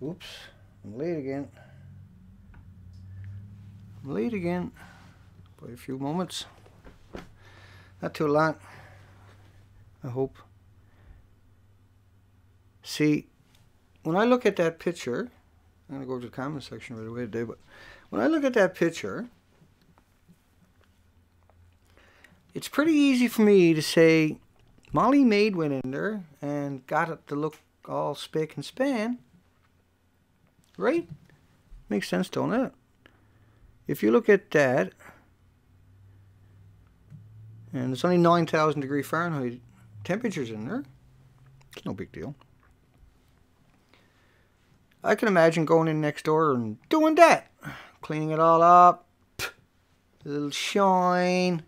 Whoops. I'm late again. I'm late again. By a few moments. Not too long. I hope. See, when I look at that picture, I'm going to go to the comment section right away today, but when I look at that picture, it's pretty easy for me to say Molly Maid went in there and got it to look all spick and span. Right? Makes sense, don't it? If you look at that, and it's only 9,000 degree Fahrenheit temperatures in there, it's no big deal. I can imagine going in next door and doing that. Cleaning it all up. A little shine.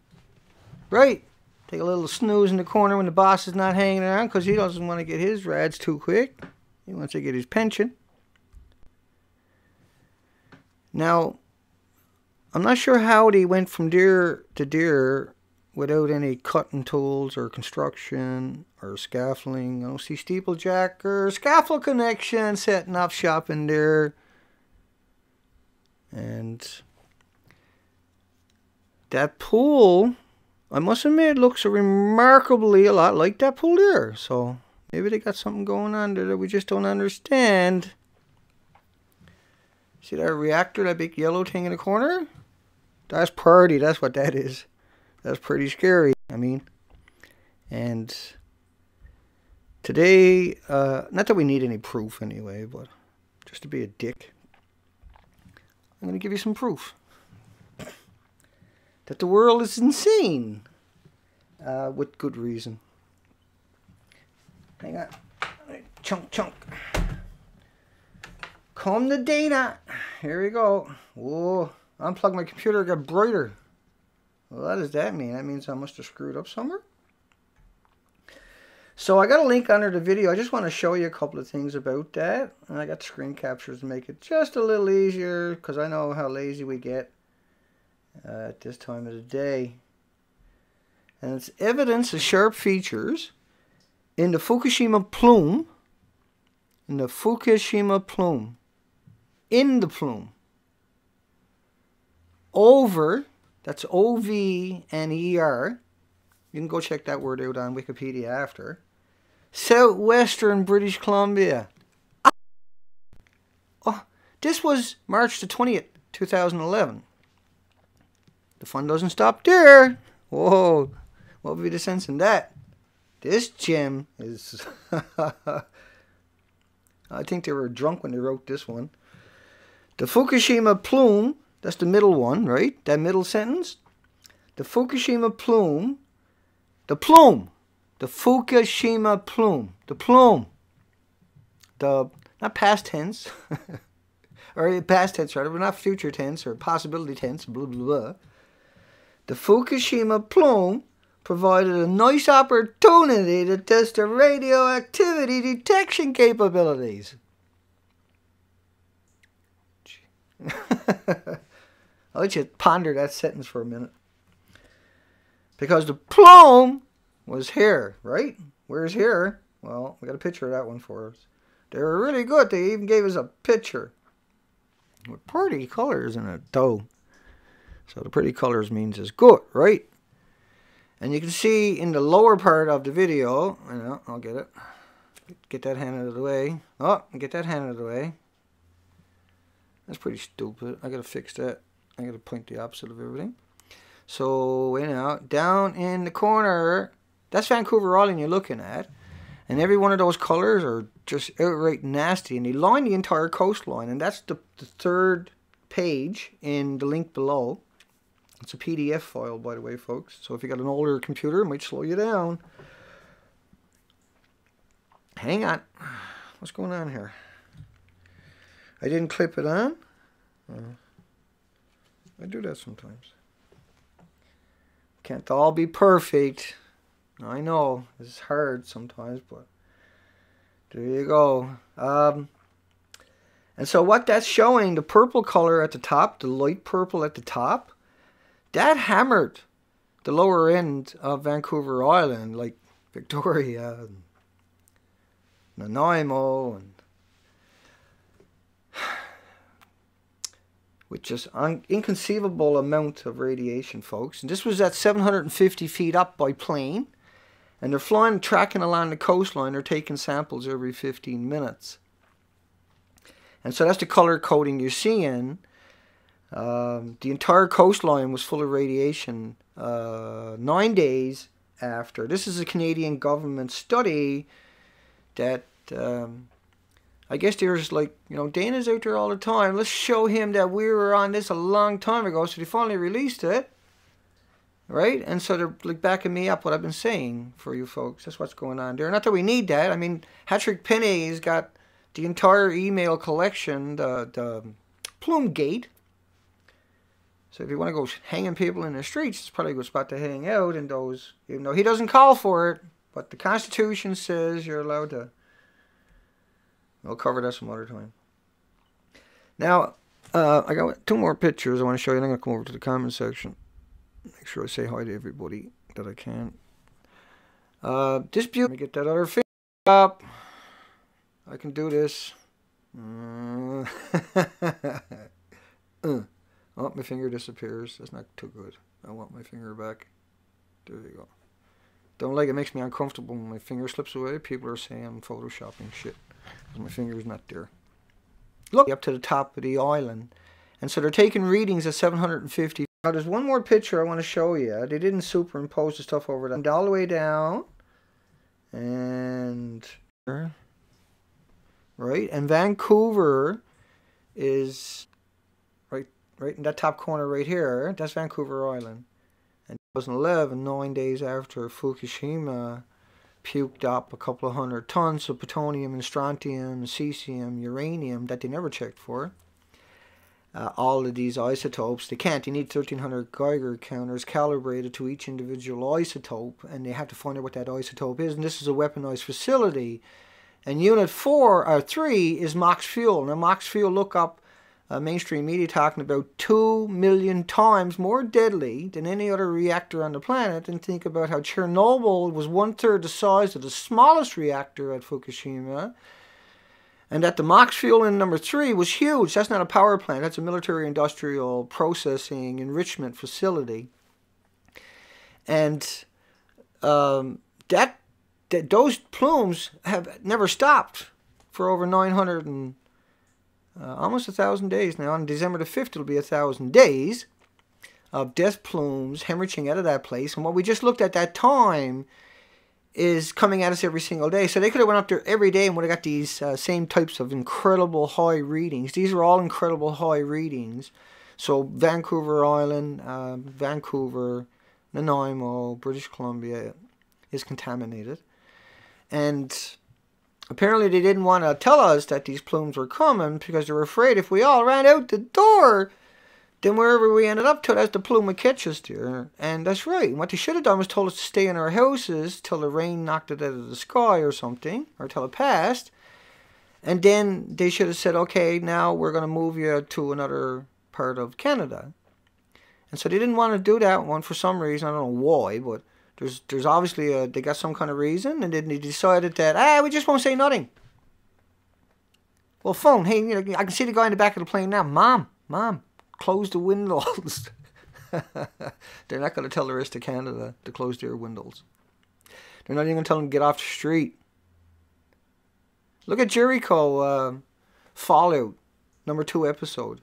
Right? Take a little snooze in the corner when the boss is not hanging around because he doesn't want to get his rads too quick. He wants to get his pension. Now, I'm not sure how he went from deer to deer without any cutting tools or construction or scaffolding. I don't see steeplejack or scaffold connection setting up shop in there. And that pool, I must admit, looks remarkably a lot like that pool there. So maybe they got something going on there that we just don't understand. See that reactor, that big yellow thing in the corner? That's pretty, that's what that is. That's pretty scary, I mean. And today, uh, not that we need any proof anyway, but just to be a dick, I'm going to give you some proof that the world is insane uh, with good reason. Hang on. Chunk, chunk. Come the data. Here we go. Whoa. Unplug my computer, got brighter. Well, what does that mean? That means I must have screwed up somewhere. So I got a link under the video. I just want to show you a couple of things about that. And I got screen captures to make it just a little easier because I know how lazy we get uh, at this time of the day. And it's evidence of sharp features in the Fukushima plume. In the Fukushima plume. In the plume. Over that's O V N E R. You can go check that word out on Wikipedia after. Southwestern British Columbia. Ah! Oh, this was March the 20th, 2011. The fun doesn't stop there. Whoa, what would be the sense in that? This gem is. I think they were drunk when they wrote this one. The Fukushima plume that's the middle one, right? That middle sentence. The Fukushima plume. The plume. The Fukushima plume. The plume. The, not past tense. or past tense, rather, but not future tense or possibility tense, blah, blah, blah. The Fukushima plume provided a nice opportunity to test the radioactivity detection capabilities. I'll let you ponder that sentence for a minute. Because the plume was here, right? Where's here? Well, we got a picture of that one for us. They were really good. They even gave us a picture with pretty colors in it, though. So the pretty colors means it's good, right? And you can see in the lower part of the video, I know, I'll get it. Get that hand out of the way. Oh, get that hand out of the way. That's pretty stupid. I gotta fix that. I gotta point the opposite of everything. So, wait now, down in the corner, that's Vancouver Island you're looking at. And every one of those colors are just outright nasty. And they line the entire coastline. And that's the, the third page in the link below. It's a PDF file, by the way, folks. So if you got an older computer, it might slow you down. Hang on. What's going on here? I didn't clip it on. I do that sometimes. Can't all be perfect. I know it's hard sometimes, but there you go. Um, and so what that's showing, the purple color at the top, the light purple at the top, that hammered the lower end of Vancouver Island, like Victoria and Nanaimo and with just un- inconceivable amount of radiation, folks. And this was at 750 feet up by plane. And they're flying, tracking along the coastline. They're taking samples every 15 minutes. And so that's the color coding you're seeing. Um, the entire coastline was full of radiation uh, nine days after. This is a Canadian government study that um, I guess there's like, you know, Dana's out there all the time. Let's show him that we were on this a long time ago. So they finally released it. Right? And so they're like backing me up what I've been saying for you folks. That's what's going on there. Not that we need that. I mean, Patrick Penny's got the entire email collection, the, the Plume Gate. So if you want to go hanging people in the streets, it's probably a good spot to hang out in those, even though he doesn't call for it. But the Constitution says you're allowed to. We'll cover that some other time. Now, uh, I got two more pictures I want to show you. I'm going to come over to the comment section. Make sure I say hi to everybody that I can. Uh, this. Let me get that other finger up. I can do this. Uh. Oh, my finger disappears. That's not too good. I want my finger back. There you go. Don't like it. makes me uncomfortable when my finger slips away. People are saying I'm photoshopping shit my finger's not there. Look up to the top of the island. And so they're taking readings at 750. Now there's one more picture I want to show you. They didn't superimpose the stuff over that. All the way down. And... Right? And Vancouver is right right in that top corner right here. That's Vancouver Island. And 2011, nine days after Fukushima puked up a couple of hundred tons of plutonium and strontium, cesium, uranium that they never checked for. Uh, all of these isotopes, they can't. They need 1300 Geiger counters calibrated to each individual isotope, and they have to find out what that isotope is. And this is a weaponized facility. And Unit 4 or 3 is Mox Fuel. Now, Mox Fuel, look up uh, mainstream media talking about 2 million times more deadly than any other reactor on the planet and think about how Chernobyl was one third the size of the smallest reactor at Fukushima and that the MOX fuel in number three was huge. That's not a power plant, that's a military industrial processing enrichment facility. And um, that, that those plumes have never stopped for over 900 and uh, almost a thousand days now. On December the 5th, it'll be a thousand days of death plumes hemorrhaging out of that place. And what we just looked at that time is coming at us every single day. So they could have went up there every day and would have got these uh, same types of incredible high readings. These are all incredible high readings. So Vancouver Island, uh, Vancouver, Nanaimo, British Columbia is contaminated. And Apparently, they didn't want to tell us that these plumes were coming because they were afraid if we all ran out the door, then wherever we ended up to, that's the plume would catch us there. And that's right. And what they should have done was told us to stay in our houses till the rain knocked it out of the sky or something, or till it passed. And then they should have said, okay, now we're going to move you to another part of Canada. And so they didn't want to do that one for some reason. I don't know why, but there's there's obviously a, they got some kind of reason, and then they decided that ah we just won't say nothing. Well, phone. Hey, you know, I can see the guy in the back of the plane now. Mom, mom, close the windows. They're not going to tell the rest of Canada to close their windows. They're not even going to tell them to get off the street. Look at Jericho uh, Fallout, number two episode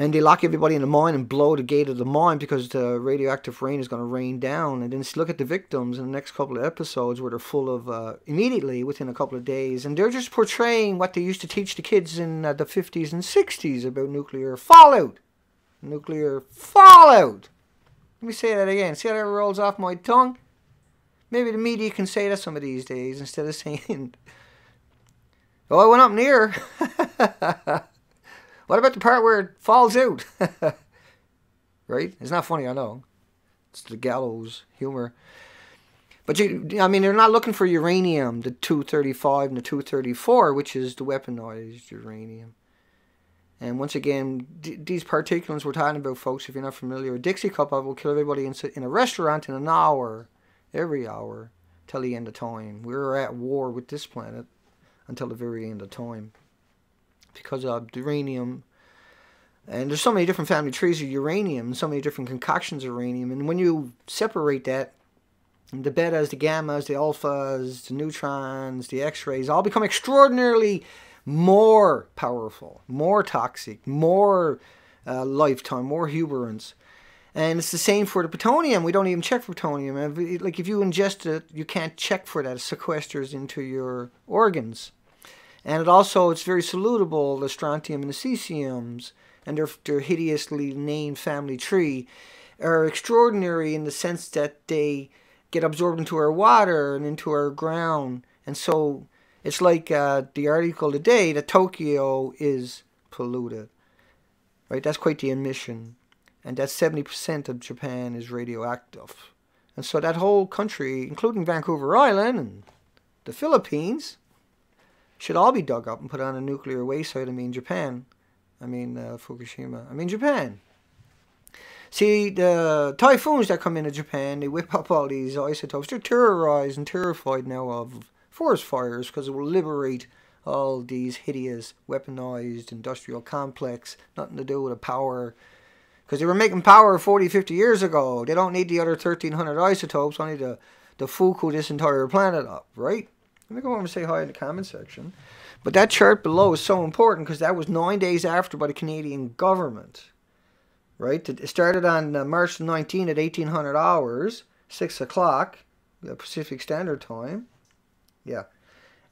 and they lock everybody in the mine and blow the gate of the mine because the radioactive rain is going to rain down. And then look at the victims in the next couple of episodes where they're full of uh, immediately within a couple of days, and they're just portraying what they used to teach the kids in uh, the 50s and 60s about nuclear fallout. Nuclear fallout. Let me say that again. See how that rolls off my tongue? Maybe the media can say that some of these days instead of saying, "Oh, I went up near." What about the part where it falls out? right? It's not funny, I know. It's the gallows humor. But you, I mean, they're not looking for uranium, the 235 and the 234, which is the weaponized uranium. And once again, these particulates we're talking about, folks, if you're not familiar, a Dixie cup will kill everybody in, in a restaurant in an hour, every hour, till the end of time. We're at war with this planet until the very end of time because of uranium And there's so many different family trees of uranium, so many different concoctions of uranium. And when you separate that, the betas, the gammas, the alphas, the neutrons, the x-rays all become extraordinarily more powerful, more toxic, more uh, lifetime, more huberance. And it's the same for the plutonium. We don't even check for plutonium. Like if you ingest it, you can't check for that. It sequesters into your organs. And it also, it's very solutable, the strontium and the cesiums, and their, their hideously named family tree are extraordinary in the sense that they get absorbed into our water and into our ground. And so it's like uh, the article today that Tokyo is polluted. Right? That's quite the admission. And that 70% of Japan is radioactive. And so that whole country, including Vancouver Island and the Philippines, should all be dug up and put on a nuclear waste site. I mean, Japan. I mean, uh, Fukushima. I mean, Japan. See, the typhoons that come into Japan, they whip up all these isotopes. They're terrorized and terrified now of forest fires because it will liberate all these hideous, weaponized industrial complex. Nothing to do with the power. Because they were making power 40, 50 years ago. They don't need the other 1,300 isotopes, only the, the Fuku this entire planet up, right? Let me go over and say hi in the comment section. But that chart below is so important because that was nine days after by the Canadian government. Right? It started on uh, March 19 at 1800 hours, 6 o'clock, Pacific Standard Time. Yeah.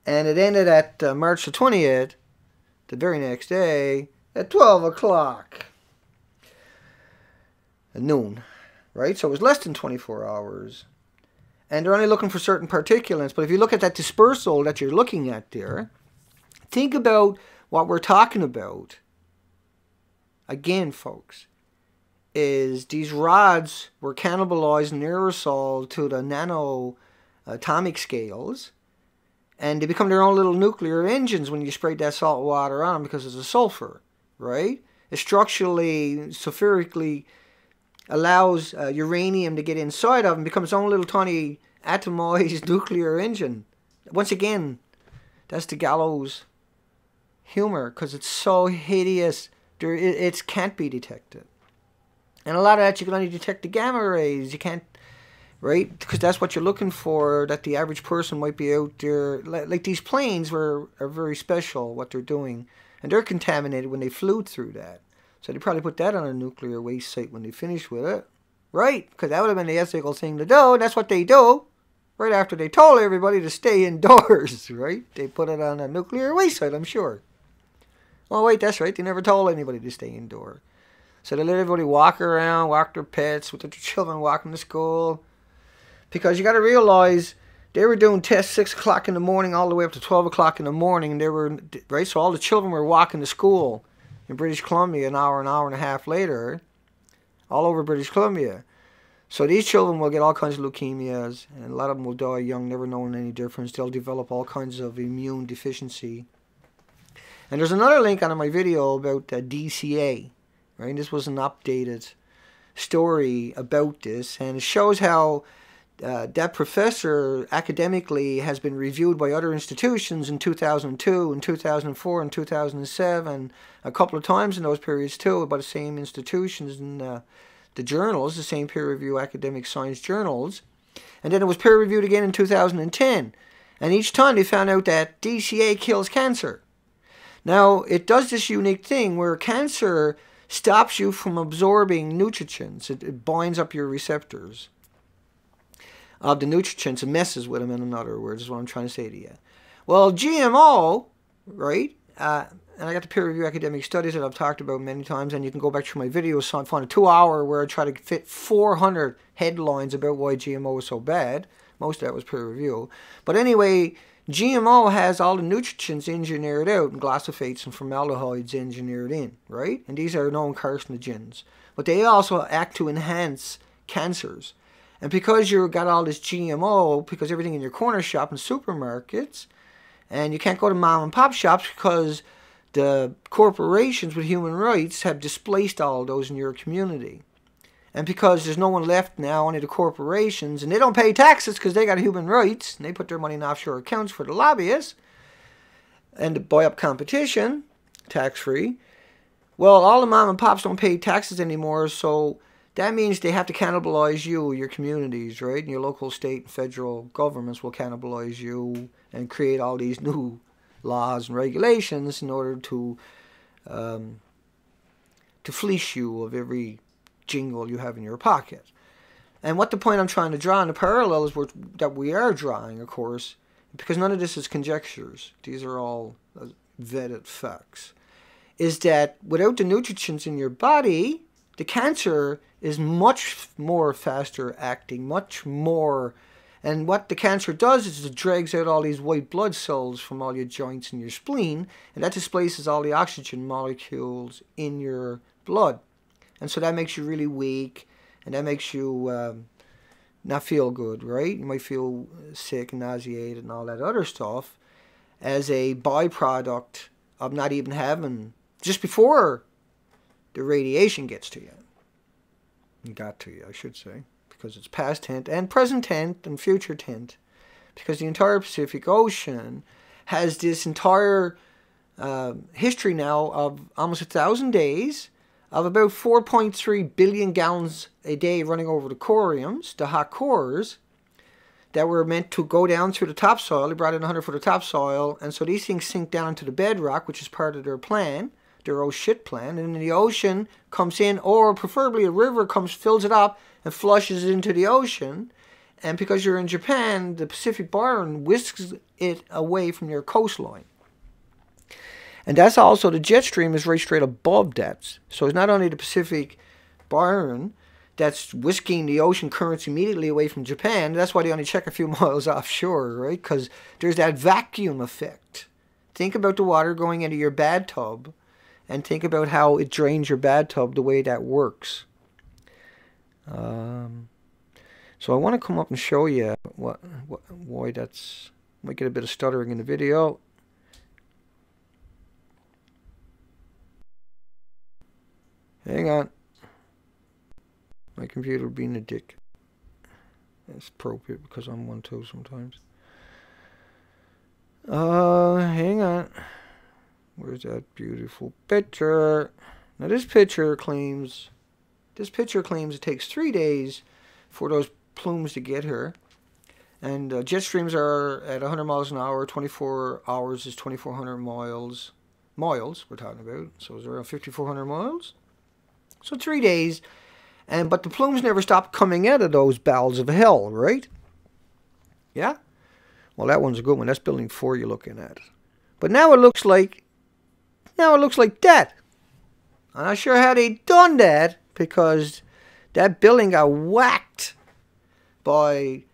And it ended at uh, March the 20th, the very next day, at 12 o'clock. At noon. Right? So it was less than 24 hours and they're only looking for certain particulates. But if you look at that dispersal that you're looking at there, think about what we're talking about. Again, folks, is these rods were cannibalized in aerosol to the nano uh, atomic scales, and they become their own little nuclear engines when you spray that salt water on them because it's a sulfur, right? It structurally, sulfurically allows uh, uranium to get inside of and become its own little tiny atomized nuclear engine. Once again, that's the gallows humor because it's so hideous. There, it, it can't be detected. And a lot of that you can only detect the gamma rays. You can't, right? Because that's what you're looking for. That the average person might be out there. Like, like these planes were are very special. What they're doing, and they're contaminated when they flew through that. So they probably put that on a nuclear waste site when they finish with it. Right? Because that would have been the ethical thing to do. That's what they do. Right after they told everybody to stay indoors, right? They put it on a nuclear waste site, I'm sure. Oh, wait, that's right. They never told anybody to stay indoors. So they let everybody walk around, walk their pets, with their children walking to school. Because you got to realize they were doing tests 6 o'clock in the morning all the way up to 12 o'clock in the morning. And they were, right? So all the children were walking to school in British Columbia an hour, an hour and a half later, all over British Columbia. So these children will get all kinds of leukemias, and a lot of them will die young, never knowing any difference. They'll develop all kinds of immune deficiency. And there's another link on my video about uh, DCA, right? This was an updated story about this, and it shows how uh, that professor academically has been reviewed by other institutions in 2002 and 2004 and 2007 a couple of times in those periods too by the same institutions and uh, the journals the same peer review academic science journals. And then it was peer reviewed again in 2010 and each time they found out that DCA kills cancer. Now it does this unique thing where cancer stops you from absorbing nutrients. It, it binds up your receptors of the nutrients and messes with them, in other words, is what I'm trying to say to you. Well, GMO, right? Uh, and I got the peer review academic studies that I've talked about many times, and you can go back to my videos. So I found a two hour where I try to fit 400 headlines about why GMO is so bad. Most of that was peer review. But anyway, GMO has all the nutrients engineered out, and glyphosates and formaldehydes engineered in, right? And these are known carcinogens. But they also act to enhance cancers. And because you've got all this GMO, because everything in your corner shop and supermarkets, and you can't go to mom and pop shops because the corporations with human rights have displaced all those in your community. And because there's no one left now, only the corporations, and they don't pay taxes because they got human rights, and they put their money in offshore accounts for the lobbyists, and to buy up competition, tax free, Well, all the mom and pops don't pay taxes anymore, so that means they have to cannibalize you, your communities, right? And your local, state, and federal governments will cannibalize you and create all these new laws and regulations in order to um, to fleece you of every jingle you have in your pocket. And what the point I'm trying to draw and the parallel is that we are drawing, of course, because none of this is conjectures. These are all uh, vetted facts. Is that without the nutrients in your body, the cancer is much more faster acting, much more. And what the cancer does is it drags out all these white blood cells from all your joints and your spleen, and that displaces all the oxygen molecules in your blood. And so that makes you really weak, and that makes you um, not feel good, right? You might feel sick and nauseated and all that other stuff as a byproduct of not even having, just before the radiation gets to you got to you, I should say, because it's past tense and present tense and future tense, because the entire Pacific Ocean has this entire uh, history now of almost a thousand days of about 4.3 billion gallons a day running over the coriums, the hot cores, that were meant to go down through the topsoil. They brought in 100 foot of topsoil, and so these things sink down into the bedrock, which is part of their plan their old oh shit plan, and the ocean comes in, or preferably a river comes, fills it up, and flushes it into the ocean. And because you're in Japan, the Pacific Barren whisks it away from your coastline. And that's also the jet stream is right straight above that. So it's not only the Pacific Barren that's whisking the ocean currents immediately away from Japan. That's why they only check a few miles offshore, right? Because there's that vacuum effect. Think about the water going into your bathtub and think about how it drains your bathtub, the way that works. Um, so I want to come up and show you what, what why that's might get a bit of stuttering in the video. Hang on. My computer being a dick. That's appropriate because I'm one too sometimes. Uh, hang on. Where's that beautiful picture? Now this picture claims, this picture claims it takes three days for those plumes to get here. And uh, jet streams are at 100 miles an hour. 24 hours is 2,400 miles. Miles we're talking about. So it's around 5,400 miles. So three days. And but the plumes never stop coming out of those bowels of hell, right? Yeah. Well, that one's a good one. That's building four you're looking at. But now it looks like now it looks like that. I'm not sure how they done that because that building got whacked by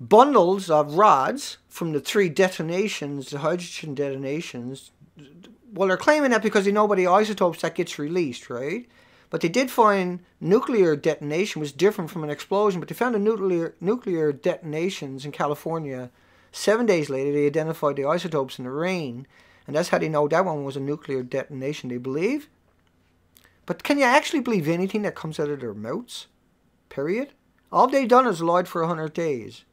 bundles of rods from the three detonations, the hydrogen detonations. Well, they're claiming that because they know about the isotopes that gets released, right? But they did find nuclear detonation was different from an explosion, but they found the nuclear nuclear detonations in California. Seven days later, they identified the isotopes in the rain, and that's how they know that one was a nuclear detonation, they believe. But can you actually believe anything that comes out of their mouths? Period. All they've done is lied for 100 days.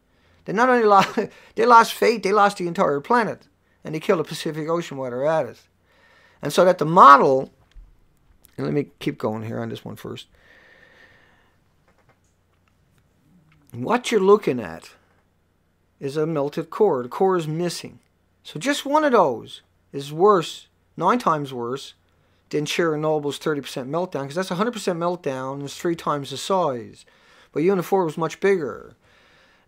They not only lost, they lost faith, they lost the entire planet. And they killed the Pacific Ocean while they're at it. And so that the model, and let me keep going here on this one first. What you're looking at is a melted core. The core is missing. So just one of those is worse, nine times worse, than Chernobyl's 30% meltdown, because that's 100% meltdown and it's three times the size. But Unit 4 was much bigger.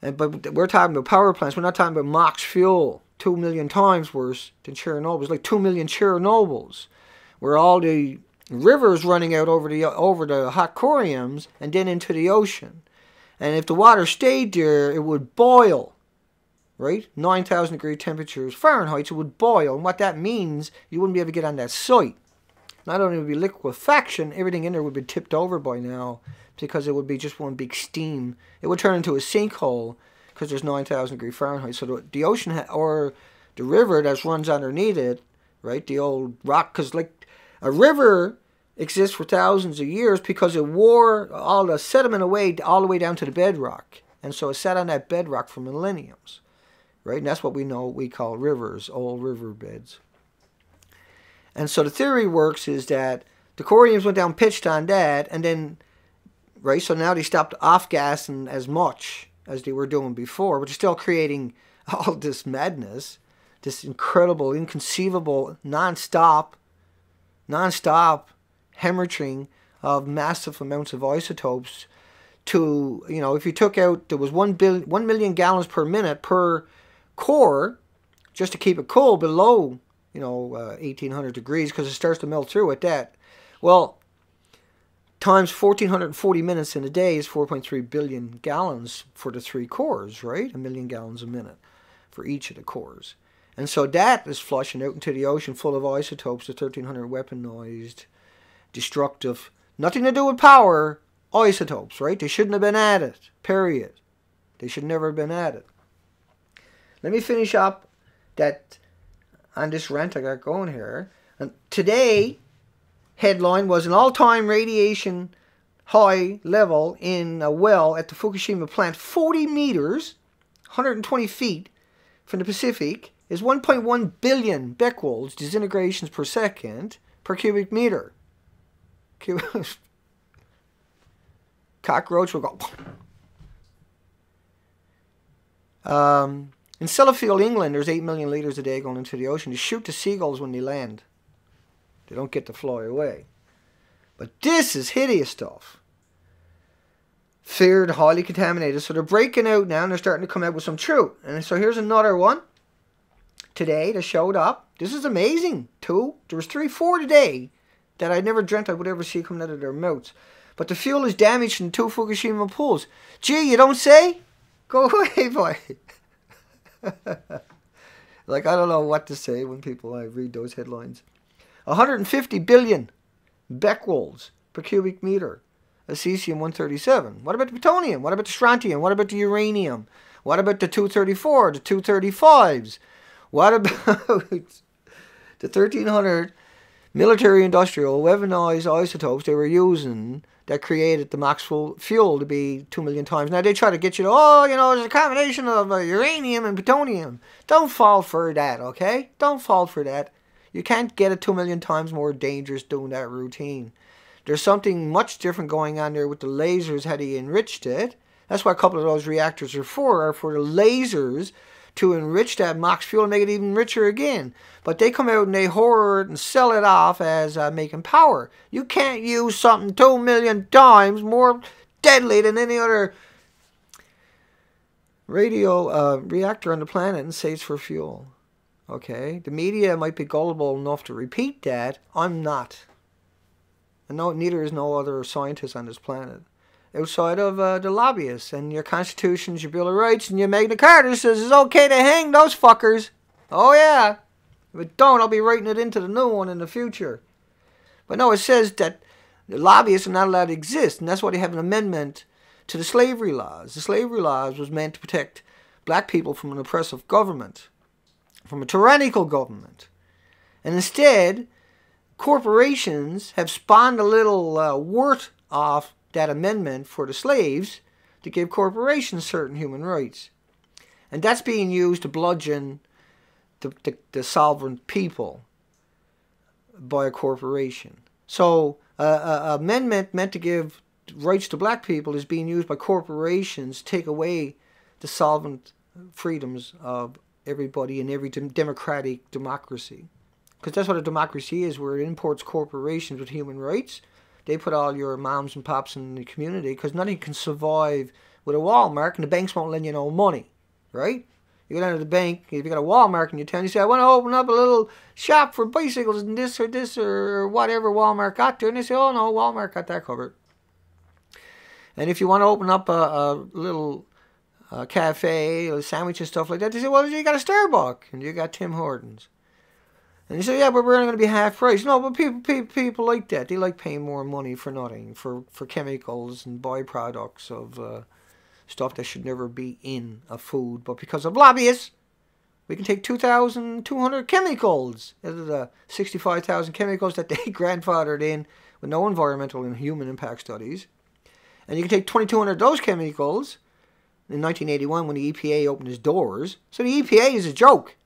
And, but we're talking about power plants. We're not talking about MOX fuel, two million times worse than Chernobyl. It's like two million Chernobyls, where all the rivers running out over the over the hot coriums and then into the ocean. And if the water stayed there, it would boil right? 9,000 degree temperatures Fahrenheit, it would boil. And what that means, you wouldn't be able to get on that site. Not only would be liquefaction, everything in there would be tipped over by now because it would be just one big steam. It would turn into a sinkhole because there's 9,000 degree Fahrenheit. So the, the ocean or the river that runs underneath it, right? The old rock, because like a river exists for thousands of years because it wore all the sediment away all the way down to the bedrock. And so it sat on that bedrock for millenniums right? And that's what we know we call rivers, old riverbeds. And so the theory works is that the coriums went down pitched on that, and then, right, so now they stopped off gassing as much as they were doing before, but they're still creating all this madness, this incredible, inconceivable, non-stop, non-stop hemorrhaging of massive amounts of isotopes to, you know, if you took out, there was 1, billion, 1 million gallons per minute per core, just to keep it cool below, you know, uh, 1800 degrees, because it starts to melt through at that. Well, times 1440 minutes in a day is 4.3 billion gallons for the three cores, right? A million gallons a minute for each of the cores. And so that is flushing out into the ocean full of isotopes, the 1300 weaponized, destructive, nothing to do with power, isotopes, right? They shouldn't have been added, period. They should never have been added. Let me finish up that on this rant I got going here. And today, headline was an all-time radiation high level in a well at the Fukushima plant, 40 meters, 120 feet from the Pacific, is 1.1 billion becquerels disintegrations per second per cubic meter. Cockroach will go. Um, in Sellafield, England, there's 8 million litres a day going into the ocean to shoot the seagulls when they land. They don't get to fly away. But this is hideous stuff. Feared, highly contaminated. So they're breaking out now and they're starting to come out with some truth. And so here's another one today that showed up. This is amazing. Two. There was three, four today that I never dreamt I would ever see coming out of their mouths. But the fuel is damaged in two Fukushima pools. Gee, you don't say? Go away, boy. like, I don't know what to say when people I read those headlines. 150 billion becquerels per cubic meter of cesium-137. What about the plutonium? What about the strontium? What about the uranium? What about the 234, the 235s? What about the 1300 military industrial weaponized isotopes they were using that created the MOX fuel to be 2 million times. Now they try to get you to, oh, you know, it's a combination of uh, uranium and plutonium. Don't fall for that, okay? Don't fall for that. You can't get it 2 million times more dangerous doing that routine. There's something much different going on there with the lasers, how they enriched it. That's what a couple of those reactors are for, are for the lasers to enrich that MOX fuel and make it even richer again. But they come out and they hoard and sell it off as uh, making power. You can't use something two million times more deadly than any other radio uh, reactor on the planet and say it's for fuel. Okay? The media might be gullible enough to repeat that. I'm not. And no, neither is no other scientist on this planet outside of uh, the lobbyists and your constitutions, your Bill of Rights, and your Magna Carta says it's okay to hang those fuckers. Oh yeah. If it don't, I'll be writing it into the new one in the future. But no, it says that the lobbyists are not allowed to exist, and that's why they have an amendment to the slavery laws. The slavery laws was meant to protect black people from an oppressive government, from a tyrannical government. And instead, corporations have spawned a little uh, off that amendment for the slaves to give corporations certain human rights. And that's being used to bludgeon the, the, the sovereign people by a corporation. So, uh, an amendment meant to give rights to black people is being used by corporations to take away the sovereign freedoms of everybody in every democratic democracy. Because that's what a democracy is, where it imports corporations with human rights they put all your moms and pops in the community because nothing can survive with a Walmart and the banks won't lend you no money, right? You go down to the bank, if you got a Walmart in your town, you say, I want to open up a little shop for bicycles and this or this or whatever Walmart got there. And they say, oh no, Walmart got that covered. And if you want to open up a, a little uh, cafe or sandwich and stuff like that, they say, well, you got a Starbucks and you got Tim Hortons. And you say, yeah, but we're only going to be half price. No, but people, people, people like that. They like paying more money for nothing, for, for chemicals and byproducts of uh, stuff that should never be in a food. But because of lobbyists, we can take 2,200 chemicals out of the 65,000 chemicals that they grandfathered in with no environmental and human impact studies. And you can take 2,200 of those chemicals in 1981 when the EPA opened its doors. So the EPA is a joke.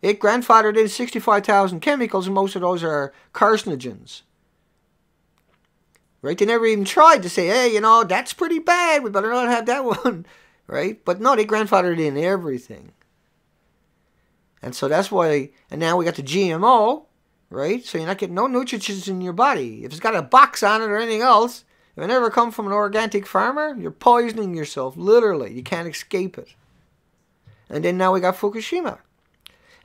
It grandfathered in 65,000 chemicals, and most of those are carcinogens. Right? They never even tried to say, hey, you know, that's pretty bad. We better not have that one. Right? But no, they grandfathered in everything. And so that's why, and now we got the GMO, right? So you're not getting no nutrients in your body. If it's got a box on it or anything else, if it never come from an organic farmer, you're poisoning yourself, literally. You can't escape it. And then now we got Fukushima.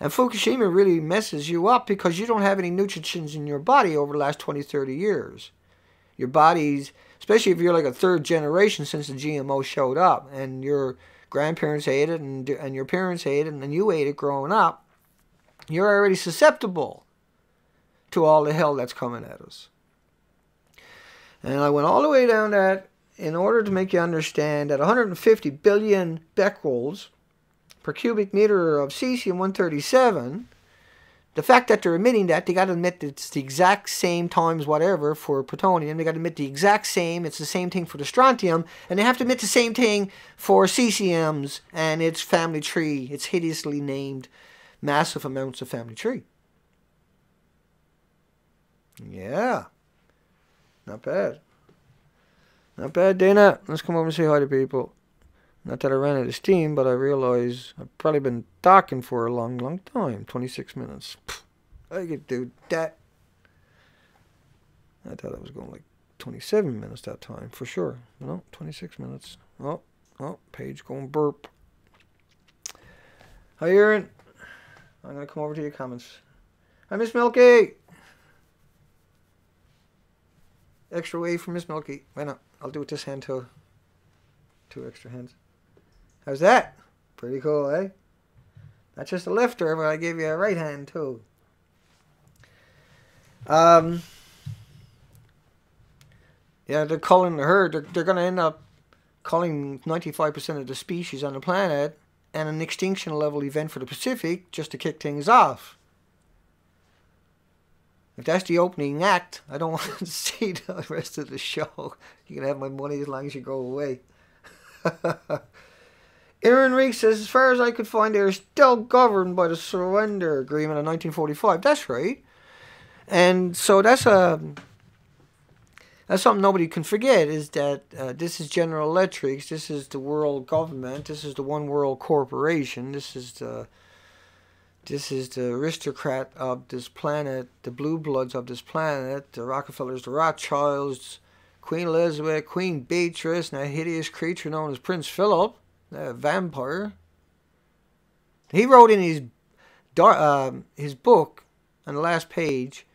And Fukushima really messes you up because you don't have any nutrients in your body over the last 20, 30 years. Your body's, especially if you're like a third generation since the GMO showed up, and your grandparents ate it, and, and your parents ate it, and you ate it growing up, you're already susceptible to all the hell that's coming at us. And I went all the way down that in order to make you understand that 150 billion becquerels per cubic meter of cesium-137, the fact that they're emitting that, they got to admit it's the exact same times whatever for plutonium. They got to admit the exact same. It's the same thing for the strontium, and they have to admit the same thing for cesiums and its family tree. It's hideously named massive amounts of family tree. Yeah. Not bad. Not bad, Dana. Let's come over and say hi to people. Not that I ran out of steam, but I realize I've probably been talking for a long, long time. 26 minutes. I could do that. I thought I was going like 27 minutes that time, for sure. No, 26 minutes. Oh, oh, page going burp. Hi, Aaron. I'm going to come over to your comments. Hi, Miss Milky. Extra wave for Miss Milky. Why not? I'll do it this hand too. Two extra hands. How's that? Pretty cool, eh? Not just a lifter, but I gave you a right hand too. Um, yeah, they're calling the herd. They're, they're going to end up calling 95% of the species on the planet and an extinction level event for the Pacific just to kick things off. If that's the opening act, I don't want to see the rest of the show. You can have my money as long as you go away. Aaron Reek says, as far as I could find, they are still governed by the Surrender Agreement of 1945. That's right. And so that's a that's something nobody can forget is that uh, this is General Electric, this is the world government, this is the one world corporation, this is the this is the aristocrat of this planet, the blue bloods of this planet, the Rockefellers, the Rothschilds, Queen Elizabeth, Queen Beatrice, and that hideous creature known as Prince Philip, that vampire. He wrote in his uh, his book on the last page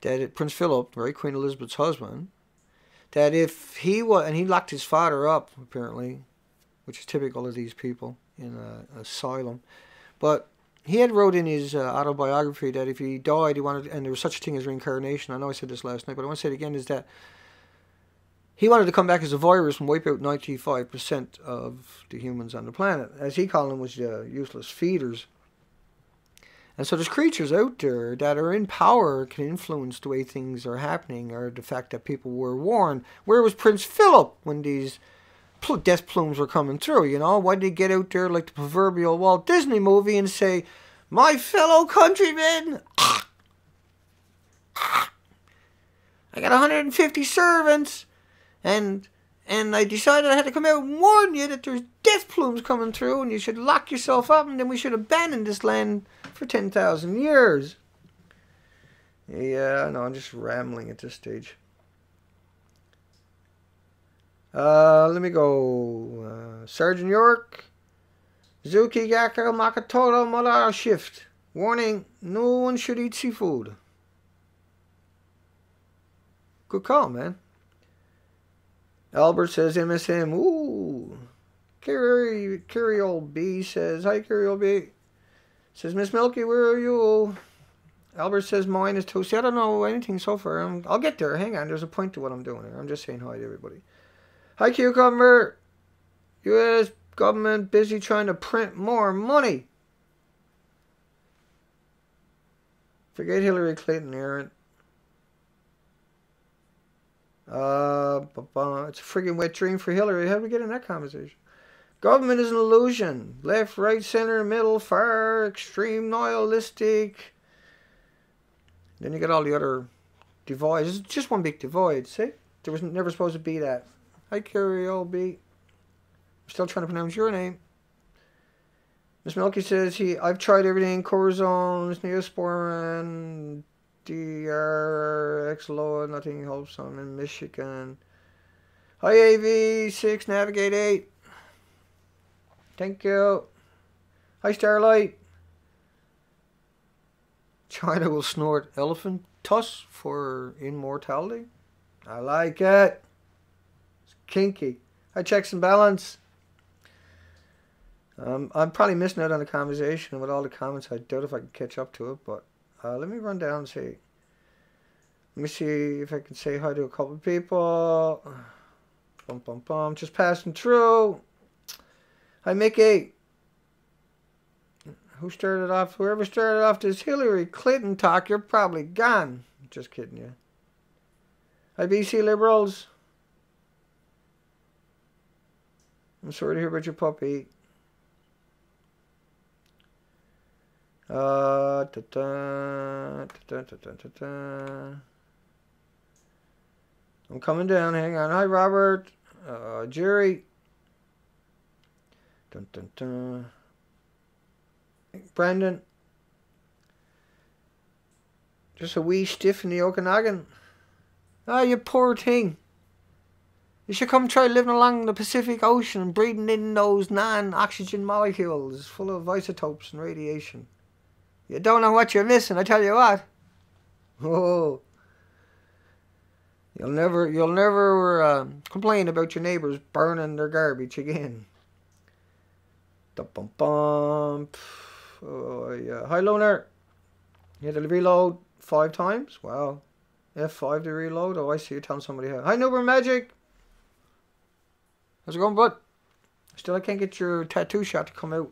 that Prince Philip, right, Queen Elizabeth's husband, that if he was, and he locked his father up apparently, which is typical of these people in an asylum, but he had wrote in his uh, autobiography that if he died, he wanted, and there was such a thing as reincarnation. I know I said this last night, but I want to say it again: is that he wanted to come back as a virus and wipe out 95% of the humans on the planet. As he called them, was uh, useless feeders. And so there's creatures out there that are in power, can influence the way things are happening, or the fact that people were warned. Where was Prince Philip when these death plumes were coming through, you know? Why did he get out there like the proverbial Walt Disney movie and say, My fellow countrymen, I got 150 servants, and and I decided I had to come out and warn you that there's death plumes coming through and you should lock yourself up and then we should abandon this land for 10,000 years. Yeah, no, I'm just rambling at this stage. Uh, let me go. Uh, Sergeant York, Zuki Gaka Makatoto Madara shift. Warning, no one should eat seafood. Good call, man. Albert says MSM. Ooh. Carrie, Carrie old B says, Hi, Carrie old B. Says, Miss Milky, where are you? Albert says, Mine is toasty. I don't know anything so far. i will get there. Hang on. There's a point to what I'm doing here. I'm just saying hi to everybody. Hi, Cucumber. U.S. government busy trying to print more money. Forget Hillary Clinton, Aaron. Uh, it's a friggin' wet dream for Hillary. How do we get in that conversation? Government is an illusion. Left, right, center, middle, far, extreme, nihilistic. Then you get all the other divides. It's just one big divide, see? There was never supposed to be that. Hi, Carrie B. I'm still trying to pronounce your name. Miss Milky says he I've tried everything, Corzones, Neosporin, DRX Loa, nothing helps. I'm in Michigan. Hi AV6, Navigate 8. Thank you. Hi Starlight. China will snort elephant tusk for immortality. I like it. It's kinky. Hi checks and balance. Um, I'm probably missing out on the conversation with all the comments. I doubt if I can catch up to it, but uh, let me run down and see. Let me see if I can say hi to a couple people. Bum, bum, bum. Just passing through. Hi, Mickey. Who started off? Whoever started off this Hillary Clinton talk, you're probably gone. Just kidding you. Hi, BC Liberals. I'm sorry to hear about your puppy. Uh, da -da, da I'm coming down. Hang on. Hi, Robert. Uh, Jerry. Dun, dun, dun. Brandon. Just a wee stiff in the Okanagan. Ah, you poor thing. You should come try living along the Pacific Ocean and breathing in those non-oxygen molecules full of isotopes and radiation. You don't know what you're missing, I tell you what. Oh. You'll never, you'll never uh, complain about your neighbors burning their garbage again. Dum bum bum. Oh yeah. Hi, Loner. You had to reload five times. Wow. F5 to reload. Oh, I see you telling somebody how. Hi, Nuber Magic. How's it going, bud? Still, I can't get your tattoo shot to come out.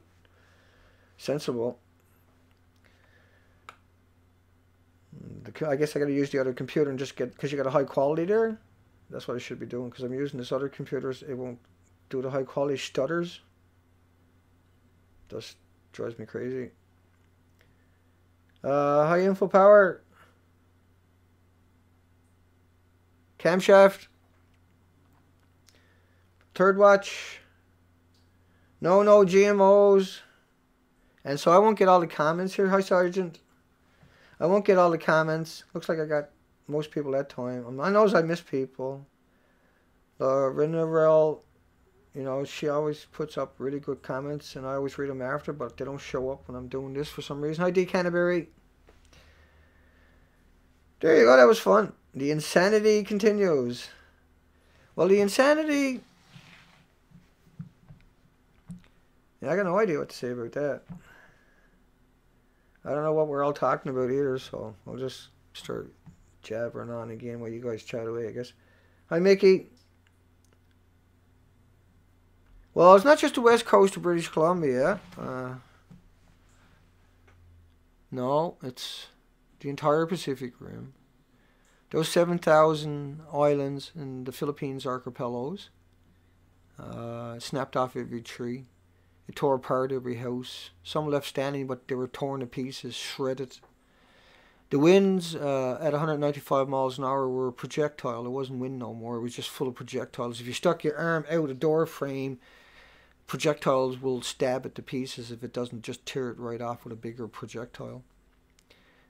Sensible. I guess I got to use the other computer and just get because you got a high quality there. That's what I should be doing because I'm using this other computer. It won't do the high quality stutters. Just drives me crazy. Uh, high info power. Camshaft. Third watch. No, no GMOs. And so I won't get all the comments here. Hi, Sergeant. I won't get all the comments. Looks like I got most people that time. I know I miss people. Uh, Renarel, you know, she always puts up really good comments, and I always read them after, but they don't show up when I'm doing this for some reason. Hi, D. Canterbury. There you go. That was fun. The insanity continues. Well, the insanity. Yeah, I got no idea what to say about that. I don't know what we're all talking about either, so I'll just start jabbering on again while you guys chat away, I guess. Hi, Mickey. Well, it's not just the west coast of British Columbia. Uh, no, it's the entire Pacific Rim. Those 7,000 islands in the Philippines archipelagos. Uh, snapped off every tree. Tore apart every house. Some left standing, but they were torn to pieces, shredded. The winds uh, at 195 miles an hour were projectile. It wasn't wind no more. It was just full of projectiles. If you stuck your arm out a door frame, projectiles will stab it to pieces if it doesn't just tear it right off with a bigger projectile.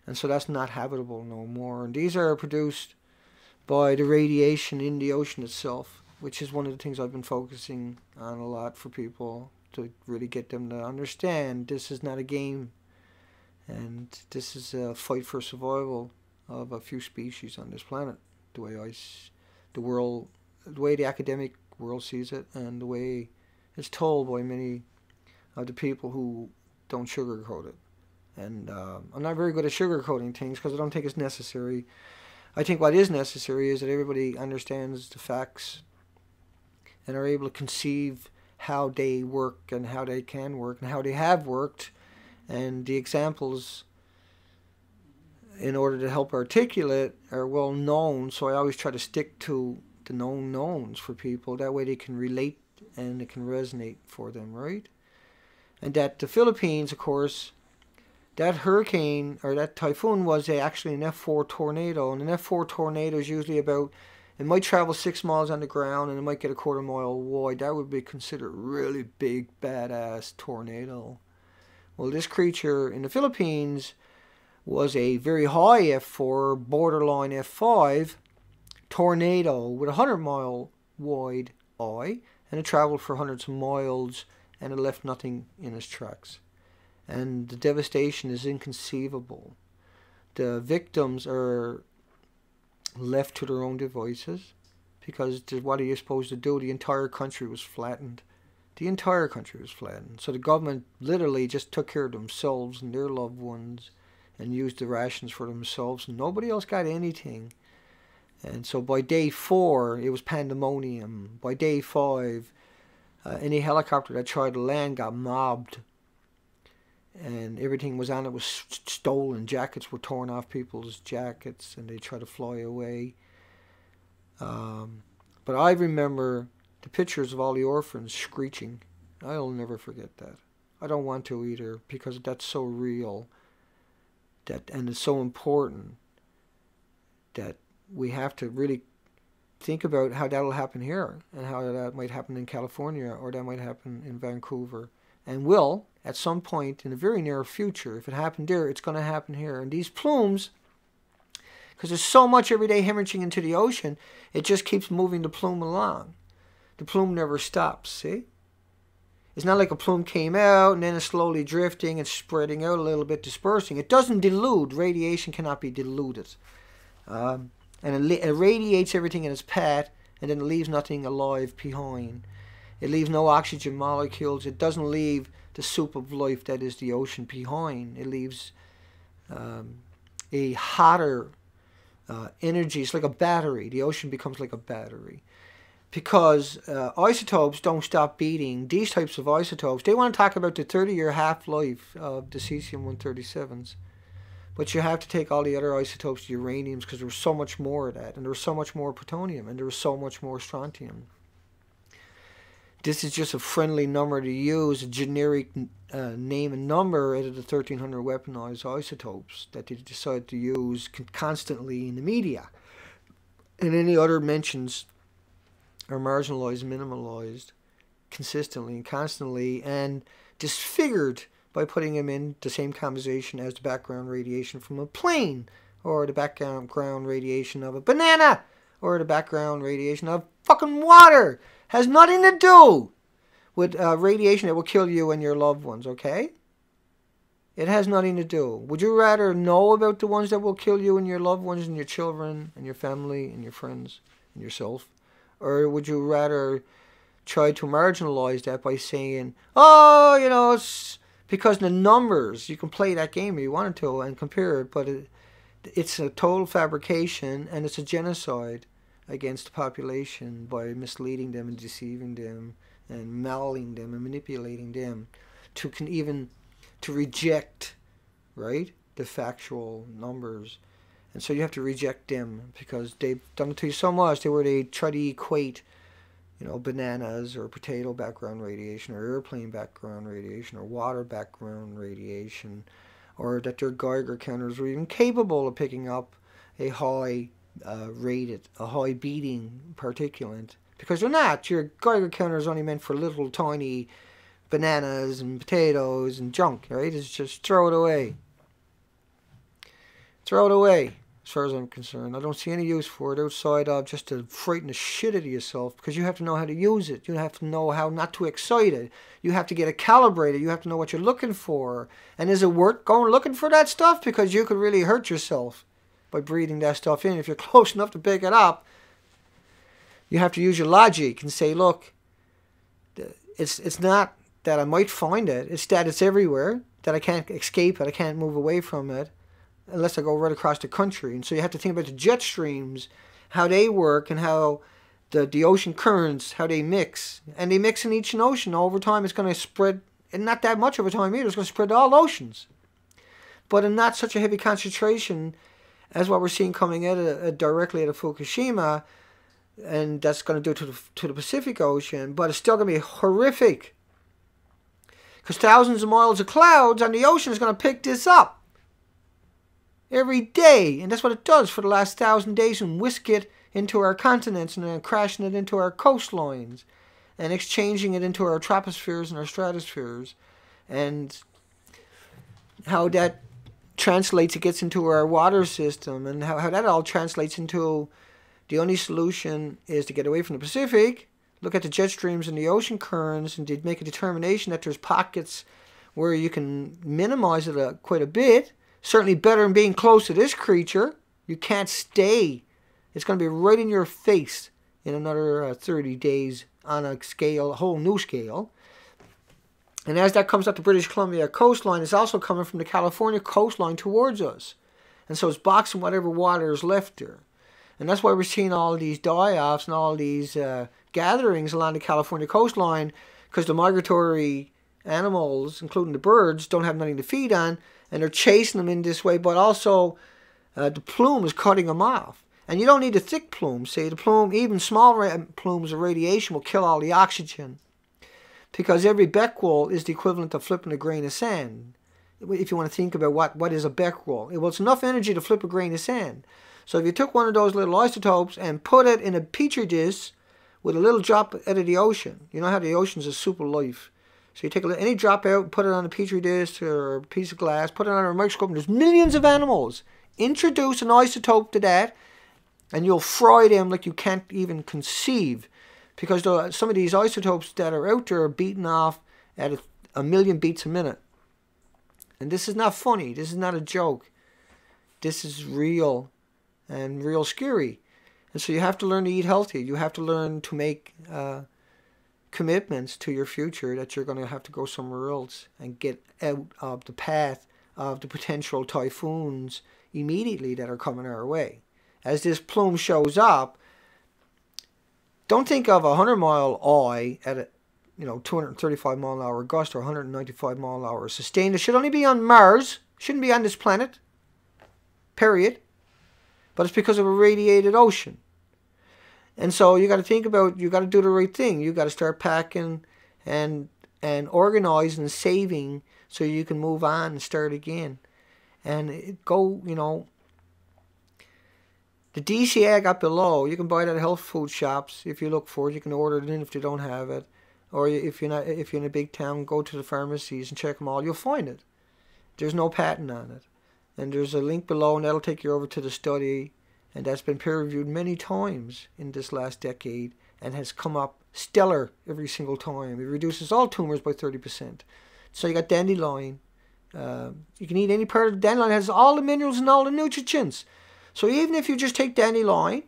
And so that's not habitable no more. And these are produced by the radiation in the ocean itself, which is one of the things I've been focusing on a lot for people to really get them to understand this is not a game and this is a fight for survival of a few species on this planet. The way I, the world the way the academic world sees it and the way it's told by many of the people who don't sugarcoat it. And uh, I'm not very good at sugarcoating things because I don't think it's necessary. I think what is necessary is that everybody understands the facts and are able to conceive how they work and how they can work and how they have worked and the examples in order to help articulate are well known. So i always try to stick to the known knowns for people. That way they can relate and it can resonate for them, right? And that the Philippines, of course, that hurricane or that typhoon was actually an F4 tornado, and an F4 tornado is usually about it might travel six miles on the ground and it might get a quarter mile wide. That would be considered a really big, badass tornado. Well, this creature in the Philippines was a very high F4, borderline F5 tornado with a 100 mile wide eye, and it traveled for hundreds of miles and it left nothing in its tracks. And the devastation is inconceivable. The victims are left to their own devices because what are you supposed to do? The entire country was flattened. The entire country was flattened. So the government literally just took care of themselves and their loved ones and used the rations for themselves. Nobody else got anything. And so by day four, it was pandemonium. By day five, uh, any helicopter that tried to land got mobbed. And everything was on it was stolen. Jackets were torn off people's jackets and they tried to fly away. Um, but I remember the pictures of all the orphans screeching. I'll never forget that. I don't want to either because that's so real that and it's so important that we have to really think about how that'll happen here and how that might happen in California or that might happen in Vancouver and will at some point in the very near future. If it happened there, it's going to happen here. And these plumes, because there's so much everyday hemorrhaging into the ocean, it just keeps moving the plume along. The plume never stops, see? It's not like a plume came out and then it's slowly drifting and spreading out a little bit, dispersing. It doesn't dilute. Radiation cannot be diluted. Um, and it irradiates everything in its path and then it leaves nothing alive behind. It leaves no oxygen molecules. It doesn't leave the soup of life that is the ocean behind. It leaves um, a hotter uh, energy. It's like a battery. The ocean becomes like a battery. Because uh, isotopes don't stop beating. These types of isotopes, they want to talk about the 30 year half life of the cesium 137s. But you have to take all the other isotopes, the uraniums, because there was so much more of that, and there was so much more plutonium, and there was so much more strontium. This is just a friendly number to use, a generic uh, name and number out of the 1300 weaponized isotopes that they decide to use constantly in the media. And any other mentions are marginalized, minimalized consistently and constantly, and disfigured by putting them in the same conversation as the background radiation from a plane, or the background ground radiation of a banana, or the background radiation of fucking water. Has nothing to do with uh, radiation that will kill you and your loved ones, okay? It has nothing to do. Would you rather know about the ones that will kill you and your loved ones and your children and your family and your friends and yourself? Or would you rather try to marginalize that by saying, oh, you know, it's because the numbers you can play that game if you wanted to and compare it but it, it's a total fabrication and it's a genocide against the population by misleading them and deceiving them and mauling them and manipulating them to can even to reject right the factual numbers. And so you have to reject them because they've done it to you so much. They where they try to equate you know, bananas or potato background radiation or airplane background radiation or water background radiation or that their Geiger counters were even capable of picking up a high uh, rated, a high beating particulate. Because they're not. Your Geiger counter is only meant for little tiny bananas and potatoes and junk, right? It's just throw it away. Throw it away as far as I'm concerned. I don't see any use for it outside of just to frighten the shit out of yourself because you have to know how to use it. You have to know how not to excite it. You have to get it calibrated. You have to know what you're looking for. And is it worth going looking for that stuff? Because you could really hurt yourself by breathing that stuff in. If you're close enough to pick it up, you have to use your logic and say, look, it's, it's not that I might find it. It's that it's everywhere, that I can't escape it. I can't move away from it unless I go right across the country. And so you have to think about the jet streams, how they work, and how the, the ocean currents, how they mix. And they mix in each ocean. Over time, it's going to spread, and not that much over time either, it's going to spread to all oceans. But in not such a heavy concentration as what we're seeing coming out of, uh, directly out of Fukushima, and that's going to do to the, to the Pacific Ocean, but it's still going to be horrific. Because thousands of miles of clouds on the ocean is going to pick this up every day. And that's what it does for the last thousand days and whisk it into our continents and then crashing it into our coastlines and exchanging it into our tropospheres and our stratospheres. And how that translates, it gets into our water system, and how, how that all translates into the only solution is to get away from the Pacific, look at the jet streams and the ocean currents, and to make a determination that there's pockets where you can minimize it a, quite a bit. Certainly better than being close to this creature. You can't stay. It's going to be right in your face in another uh, 30 days on a scale, a whole new scale. And as that comes up the British Columbia coastline, it's also coming from the California coastline towards us. And so it's boxing whatever water is left there. And that's why we're seeing all these die-offs and all these uh, gatherings along the California coastline because the migratory animals, including the birds, don't have nothing to feed on and they're chasing them in this way, but also uh, the plume is cutting them off. And you don't need a thick plume. See, the plume, even small plumes of radiation will kill all the oxygen because every becquerel is the equivalent of flipping a grain of sand. If you want to think about what, what is a becquerel, well, it's enough energy to flip a grain of sand. So if you took one of those little isotopes and put it in a petri dish with a little drop out of the ocean, you know how the ocean's a super life. So you take a, any drop out, put it on a petri dish or a piece of glass, put it under a microscope, and there's millions of animals. Introduce an isotope to that, and you'll fry them like you can't even conceive because the, some of these isotopes that are out there are beating off at a, a million beats a minute. And this is not funny. This is not a joke. This is real and real scary. And so you have to learn to eat healthy. You have to learn to make uh, commitments to your future that you're going to have to go somewhere else and get out of the path of the potential typhoons immediately that are coming our way. As this plume shows up, don't think of a 100 mile eye at a you know 235 mile an hour gust or 195 mile an hour sustained. It should only be on Mars. Shouldn't be on this planet. Period. But it's because of a radiated ocean. And so you got to think about you got to do the right thing. You got to start packing and and organizing and saving so you can move on and start again. And go, you know, the DCA I got below, you can buy it at health food shops if you look for it. You can order it in if they don't have it, or if you're not if you're in a big town, go to the pharmacies and check them all. You'll find it. There's no patent on it, and there's a link below, and that'll take you over to the study, and that's been peer reviewed many times in this last decade, and has come up stellar every single time. It reduces all tumors by thirty percent. So you got dandelion. Uh, you can eat any part of the dandelion. It has all the minerals and all the nutrients. So even if you just take dandelion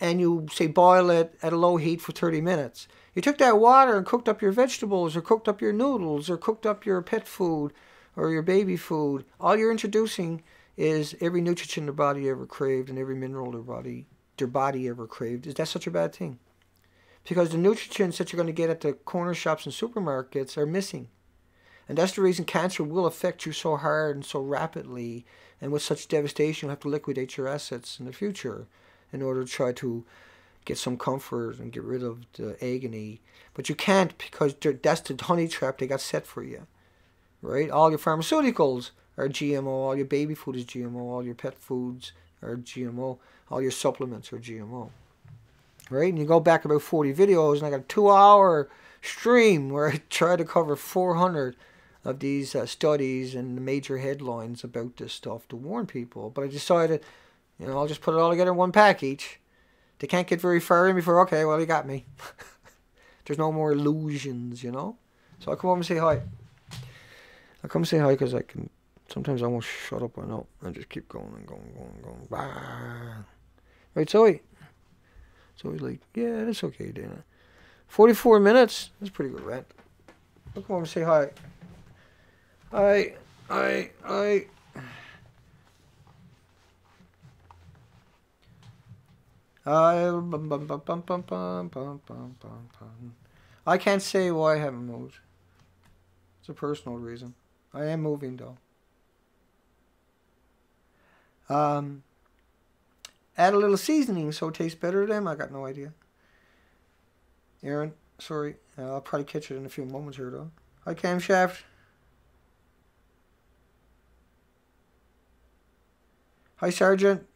and you say boil it at a low heat for 30 minutes, you took that water and cooked up your vegetables or cooked up your noodles or cooked up your pet food or your baby food. All you're introducing is every nutrient their body ever craved and every mineral their body their body ever craved. Is that such a bad thing? Because the nutrients that you're going to get at the corner shops and supermarkets are missing. And that's the reason cancer will affect you so hard and so rapidly and with such devastation, you'll have to liquidate your assets in the future in order to try to get some comfort and get rid of the agony. But you can't because that's the honey trap they got set for you. Right? All your pharmaceuticals are GMO, all your baby food is GMO, all your pet foods are GMO, all your supplements are GMO. Right? And you go back about 40 videos and I got a two hour stream where I try to cover 400 of these uh, studies and the major headlines about this stuff to warn people. But I decided, you know, I'll just put it all together in one package. They can't get very far in before, okay, well, you got me. There's no more illusions, you know? So I'll come over and say hi. I'll come say hi because I can, sometimes I won't shut up, I know. I just keep going and going, and going, and going. Bah. Right, Zoe? So he's like, yeah, that's okay, Dana. 44 minutes? That's pretty good, right? I'll come over and say hi. I, I, I. I, can't say why I haven't moved. It's a personal reason. I am moving though. Um, add a little seasoning so it tastes better to them. I got no idea. Aaron. Sorry. I'll probably catch it in a few moments here, though. Hi, camshaft. Hi, Sergeant.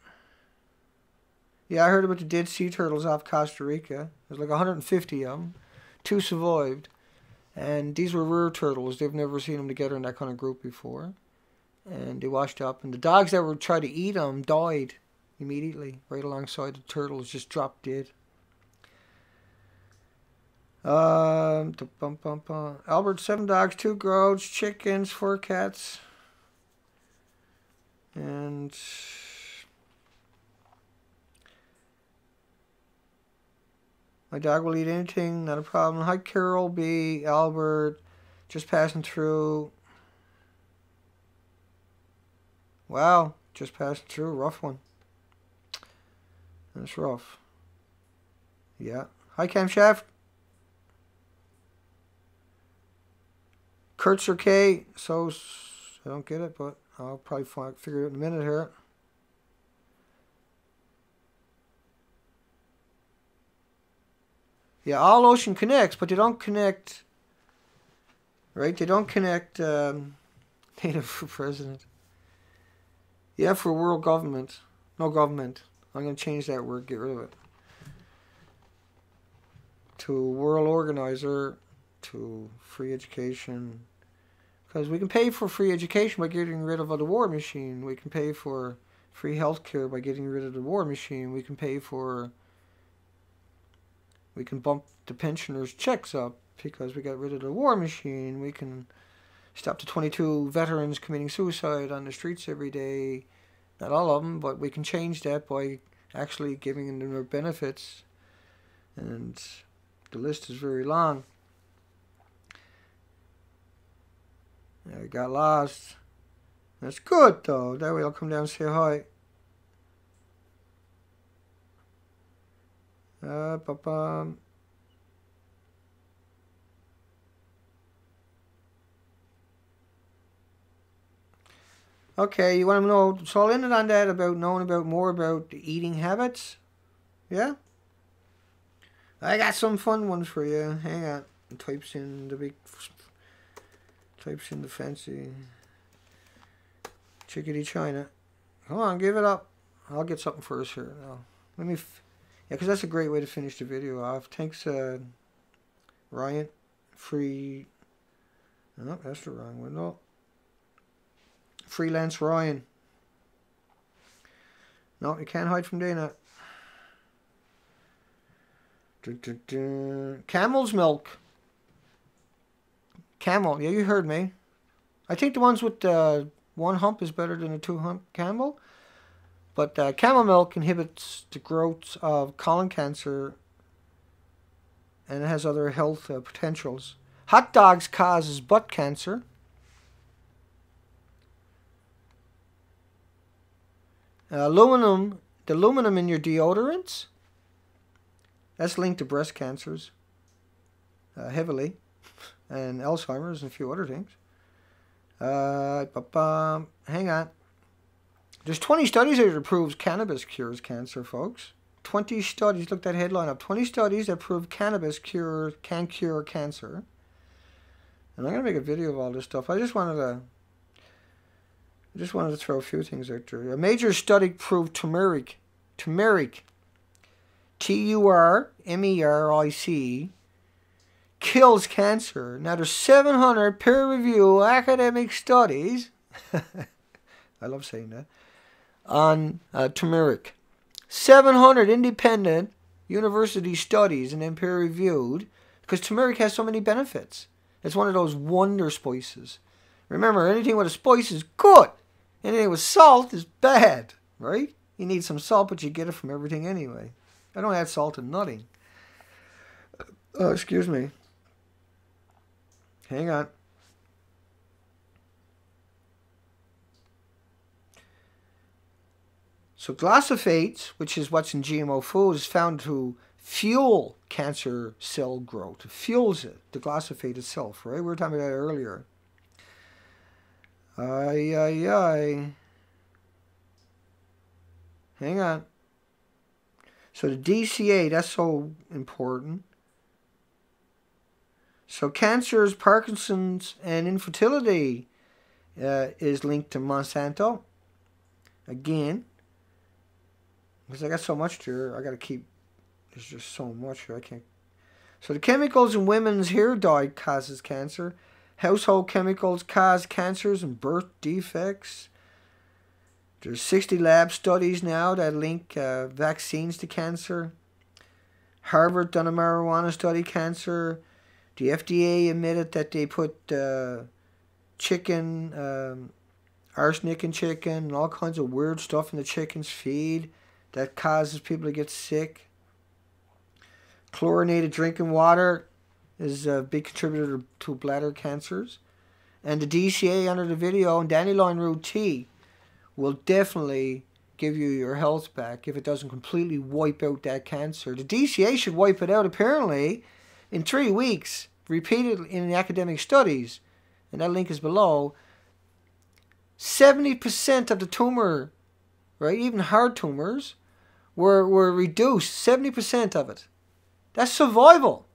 Yeah, I heard about the dead sea turtles off Costa Rica. There's like 150 of them. Two survived. And these were rare turtles. They've never seen them together in that kind of group before. And they washed up. And the dogs that were trying to eat them died immediately, right alongside the turtles, just dropped dead. Um, bum, bum, bum. Albert, seven dogs, two goats, chickens, four cats. And My dog will eat anything, not a problem. Hi, Carol B. Albert, just passing through. Wow, just passing through. Rough one. That's rough. Yeah. Hi, camshaft. Kurtzer K. So, I don't get it, but I'll probably figure it out in a minute here. Yeah, all ocean connects, but they don't connect. Right? They don't connect um, native for president. Yeah, for world government. No government. I'm going to change that word, get rid of it. To world organizer, to free education. Because we can pay for free education by getting rid of the war machine. We can pay for free healthcare by getting rid of the war machine. We can pay for we can bump the pensioners' checks up because we got rid of the war machine. We can stop the 22 veterans committing suicide on the streets every day. Not all of them, but we can change that by actually giving them their benefits. And the list is very long. I got lost. That's good though. That way I'll come down and say hi. Uh, ba Okay, you want to know, so I'll end it on that about knowing about more about the eating habits. Yeah? I got some fun ones for you. Hang on. Types in the big, types in the fancy chickadee China. Come on, give it up. I'll get something first here. Now, let me yeah, because that's a great way to finish the video off. Thanks, uh, Ryan. Free. No, that's the wrong one. No. Freelance Ryan. No, you can't hide from dun. Camel's milk. Camel. Yeah, you heard me. I think the ones with uh, one hump is better than a two hump camel. But uh, camel milk inhibits the growth of colon cancer and it has other health uh, potentials. Hot dogs causes butt cancer. Uh, aluminum, the aluminum in your deodorants, that's linked to breast cancers uh, heavily, and Alzheimer's and a few other things. Uh, hang on. There's 20 studies that proves cannabis cures cancer, folks. 20 studies, look that headline up. 20 studies that prove cannabis cure can cure cancer. And I'm to make a video of all this stuff. I just wanted to I just wanted to throw a few things out there. A major study proved turmeric, turmeric, T-U-R-M-E-R-I-C, kills cancer. Now there's 700 peer-reviewed academic studies. I love saying that on uh, turmeric. 700 independent university studies and then peer reviewed because turmeric has so many benefits. It's one of those wonder spices. Remember, anything with a spice is good. Anything with salt is bad, right? You need some salt, but you get it from everything anyway. I don't add salt to nothing. Uh, excuse me. Hang on. So glyphosate, which is what's in GMO food, is found to fuel cancer cell growth. It fuels it, the glyphosate itself, right? We were talking about that earlier. Ay, ay, ay. Hang on. So the DCA, that's so important. So cancers, Parkinson's, and infertility uh, is linked to Monsanto. Again, because I got so much here, I got to keep. There's just so much here. I can't. So the chemicals in women's hair dye causes cancer. Household chemicals cause cancers and birth defects. There's 60 lab studies now that link uh, vaccines to cancer. Harvard done a marijuana study cancer. The FDA admitted that they put uh, chicken, um, arsenic in chicken, and all kinds of weird stuff in the chicken's feed that causes people to get sick. Chlorinated drinking water is a big contributor to bladder cancers. And the DCA under the video and dandelion root tea will definitely give you your health back if it doesn't completely wipe out that cancer. The DCA should wipe it out apparently in three weeks, repeated in the academic studies, and that link is below. 70% of the tumor, right, even hard tumors, were, were reduced. 70% of it. That's survival.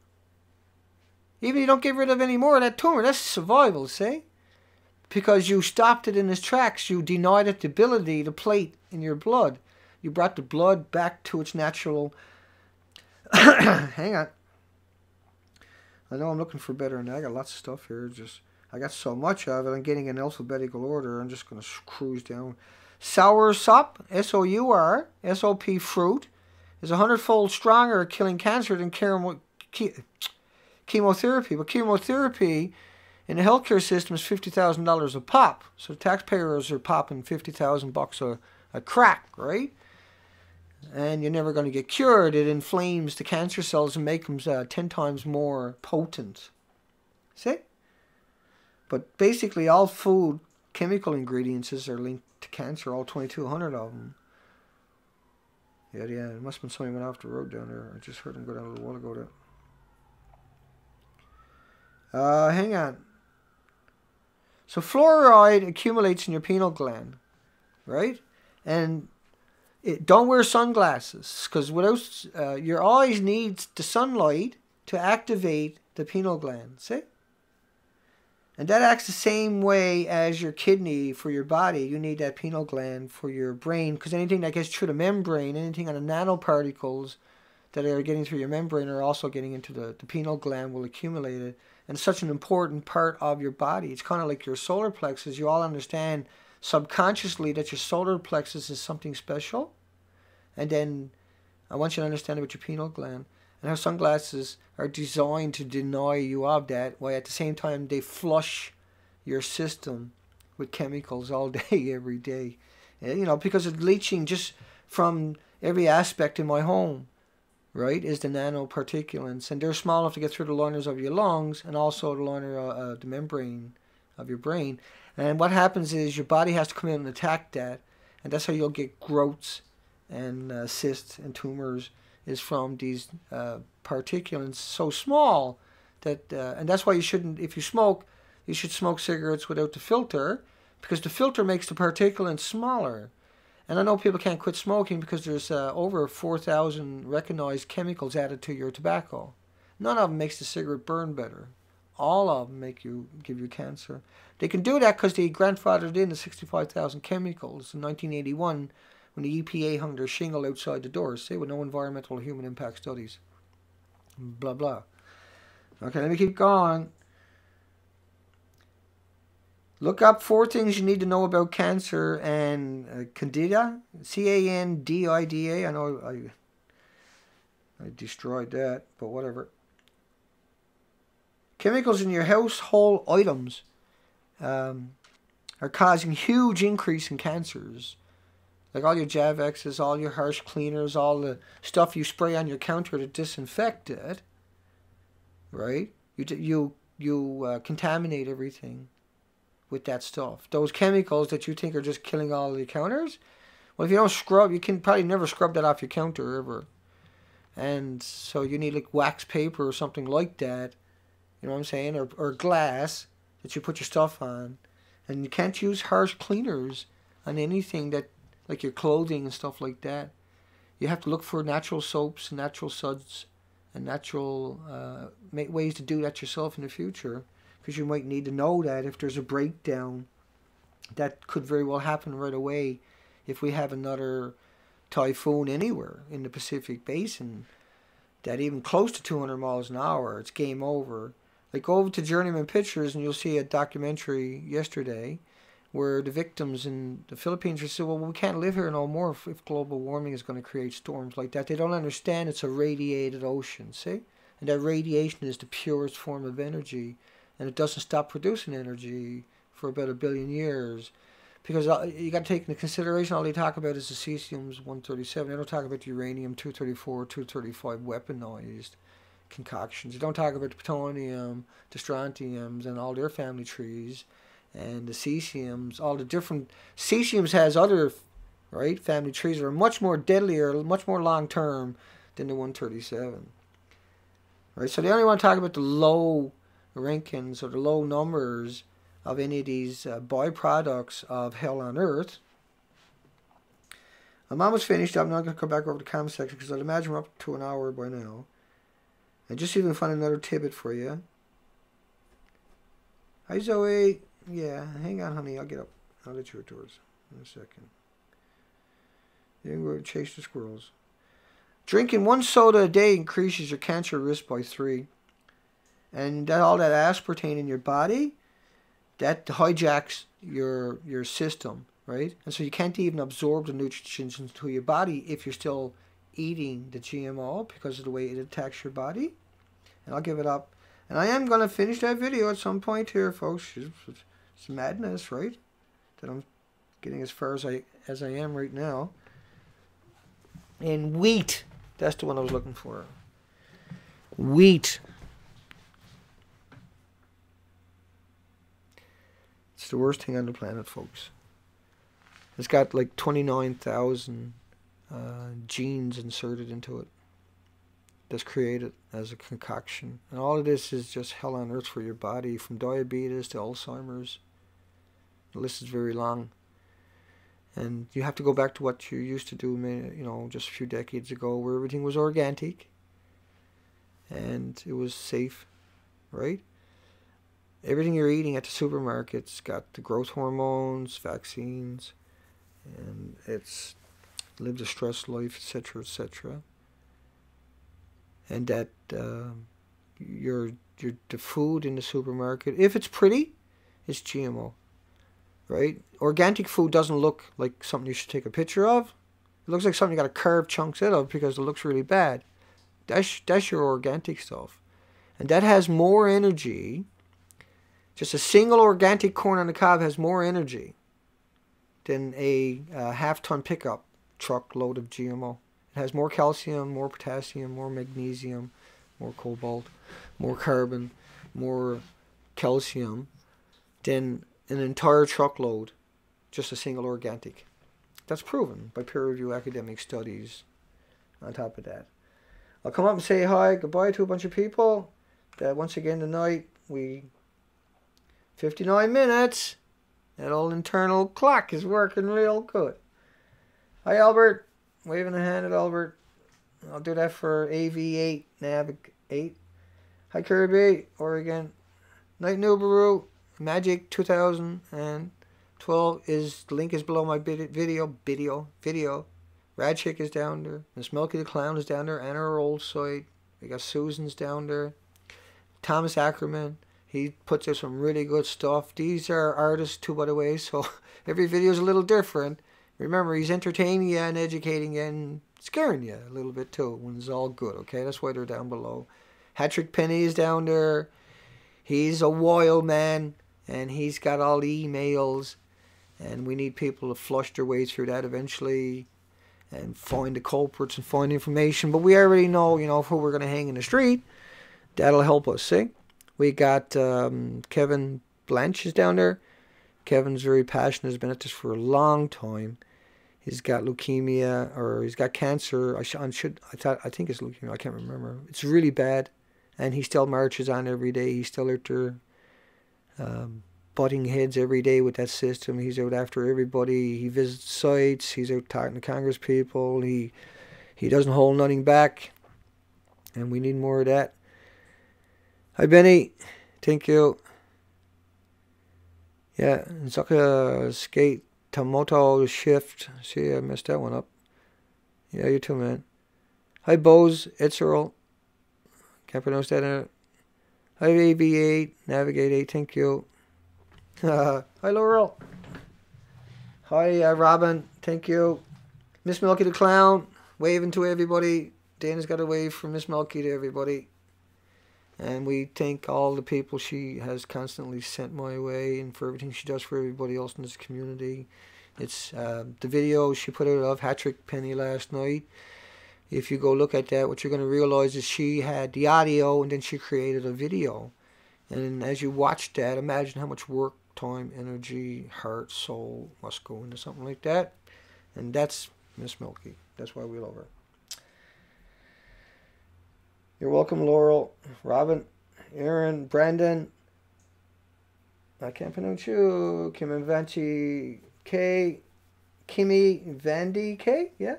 Even if you don't get rid of any more of that tumor, that's survival, see? Because you stopped it in its tracks. You denied it the ability to plate in your blood. You brought the blood back to its natural. Hang on. I know I'm looking for better that. I got lots of stuff here. Just I got so much of it. I'm getting in alphabetical order. I'm just going to cruise down. Sour sop, S-O-U-R, S-O-P fruit, is a hundredfold stronger at killing cancer than chemo, chemotherapy. But chemotherapy in the healthcare system is fifty thousand dollars a pop. So taxpayers are popping fifty thousand bucks a a crack, right? And you're never going to get cured. It inflames the cancer cells and makes them uh, ten times more potent. See? But basically, all food chemical ingredients are linked to cancer. All 2,200 of them. Yeah, yeah. It must have been somebody went off the road down there. I just heard him go down a little while ago. There. Uh, hang on. So fluoride accumulates in your pineal gland, right? And it, don't wear sunglasses because without uh, your eyes needs the sunlight to activate the pineal gland. See? And that acts the same way as your kidney for your body. You need that pineal gland for your brain because anything that gets through the membrane, anything on the nanoparticles that are getting through your membrane are also getting into the, the pineal gland will accumulate it and such an important part of your body. It's kind of like your solar plexus. You all understand subconsciously that your solar plexus is something special. And then I want you to understand about your pineal gland and how sunglasses are designed to deny you of that, while at the same time they flush your system with chemicals all day, every day. You know, because of leaching just from every aspect in my home right, is the nanoparticulates. And they're small enough to get through the liners of your lungs and also the liner, uh, uh, the membrane of your brain. And what happens is your body has to come in and attack that. And that's how you'll get growths and uh, cysts and tumors is from these uh, particulates so small that, uh, and that's why you shouldn't, if you smoke, you should smoke cigarettes without the filter because the filter makes the particulates smaller. And I know people can't quit smoking because there's uh, over 4,000 recognized chemicals added to your tobacco. None of them makes the cigarette burn better. All of them make you give you cancer. They can do that because they grandfathered in the 65,000 chemicals in 1981 when the EPA hung their shingle outside the doors, say, with no environmental or human impact studies. Blah, blah. Okay, let me keep going. Look up four things you need to know about cancer and uh, candida, C-A-N-D-I-D-A. I know I, I destroyed that, but whatever. Chemicals in your household items um, are causing huge increase in cancers. Like all your Javexes, all your harsh cleaners, all the stuff you spray on your counter to disinfect it, right? You you you uh, contaminate everything with that stuff. Those chemicals that you think are just killing all the counters, well, if you don't scrub, you can probably never scrub that off your counter ever. And so you need like wax paper or something like that, you know what I'm saying, or, or glass that you put your stuff on. And you can't use harsh cleaners on anything that, like your clothing and stuff like that. You have to look for natural soaps, and natural suds, and natural uh, ways to do that yourself in the future because you might need to know that if there's a breakdown that could very well happen right away if we have another typhoon anywhere in the Pacific Basin that even close to 200 miles an hour, it's game over. Like go over to Journeyman Pictures and you'll see a documentary yesterday where the victims in the Philippines are saying, well, we can't live here no more if, if global warming is going to create storms like that. They don't understand it's a radiated ocean, see? And that radiation is the purest form of energy, and it doesn't stop producing energy for about a billion years. Because uh, you got to take into consideration all they talk about is the cesiums 137. They don't talk about the uranium 234, 235 weaponized concoctions. They don't talk about the plutonium, the strontiums, and all their family trees and the cesiums, all the different cesiums has other right family trees that are much more deadlier, much more long term than the 137. Right, so they only want to talk about the low rankings or the low numbers of any of these uh, byproducts of hell on earth. I'm almost finished. I'm not going to come back over the comment section because I'd imagine we're up to an hour by now. And just even find another tidbit for you. Hi Zoe. Yeah, hang on, honey. I'll get up. I'll let you outdoors in a second. Then we'll chase the squirrels. Drinking one soda a day increases your cancer risk by three. And that all that aspartame in your body, that hijacks your your system, right? And so you can't even absorb the nutrients into your body if you're still eating the GMO because of the way it attacks your body. And I'll give it up. And I am going to finish that video at some point here, folks. It's madness, right? That I'm getting as far as I as I am right now. And wheat. That's the one I was looking for. Wheat. It's the worst thing on the planet, folks. It's got like 29,000 uh, genes inserted into it that's created as a concoction. And all of this is just hell on earth for your body, from diabetes to Alzheimer's. The list is very long. And you have to go back to what you used to do, you know, just a few decades ago, where everything was organic and it was safe, right? Everything you're eating at the supermarket's got the growth hormones, vaccines, and it's lived a stress life, etc., etc and that uh, your your the food in the supermarket, if it's pretty, it's GMO, right? Organic food doesn't look like something you should take a picture of. It looks like something you got to carve chunks out of because it looks really bad. That's that's your organic stuff, and that has more energy. Just a single organic corn on the cob has more energy than a uh, half ton pickup truck load of GMO. It has more calcium, more potassium, more magnesium, more cobalt, more carbon, more calcium than an entire truckload, just a single organic. That's proven by peer reviewed academic studies on top of that. I'll come up and say hi, goodbye to a bunch of people. That once again tonight we 59 minutes. That old internal clock is working real good. Hi Albert waving a hand at Albert. I'll do that for AV8, Nav 8. Hi Kirby, Oregon. Night Nubaru, Magic 2012 is the link is below my video, video, video. Rad Chick is down there. Miss Milky the Clown is down there, and our old site. We got Susan's down there. Thomas Ackerman, he puts out some really good stuff. These are artists too, by the way, so every video is a little different. Remember, he's entertaining you and educating you and scaring you a little bit too when it's all good, okay? That's why they're down below. Hatrick Penry is down there. He's a wild man and he's got all the emails and we need people to flush their way through that eventually and find the culprits and find information. But we already know, you know, who we're going to hang in the street. That'll help us, see? We got um, Kevin Blanch is down there. Kevin's very passionate, has been at this for a long time. He's got leukemia or he's got cancer. I, I should I thought I think it's leukemia. I can't remember. It's really bad, and he still marches on every day. He's still out there, um, butting heads every day with that system. He's out after everybody. He visits sites. He's out talking to Congress people. He he doesn't hold nothing back. And we need more of that. Hi, Benny. Thank you. Yeah, Zaka Skate Tomoto Shift. See, I messed that one up. Yeah, you too, man. Hi, Bose. It's Earl. Can't pronounce that. In Hi, AV8. Navigate 8. Thank you. Hi, Laurel. Hi, uh, Robin. Thank you. Miss Milky the Clown. Waving to everybody. Dana's got a wave from Miss Milky to everybody. And we thank all the people she has constantly sent my way and for everything she does for everybody else in this community. It's uh, the video she put out of Hatrick Penry last night. If you go look at that, what you're going to realize is she had the audio and then she created a video. And as you watch that, imagine how much work, time, energy, heart, soul must go into something like that. And that's Miss Milky. That's why we love her. You're welcome, Laurel, Robin, Aaron, Brandon. I can't pronounce. Kim and K. Kimmy Vandy K. Yeah.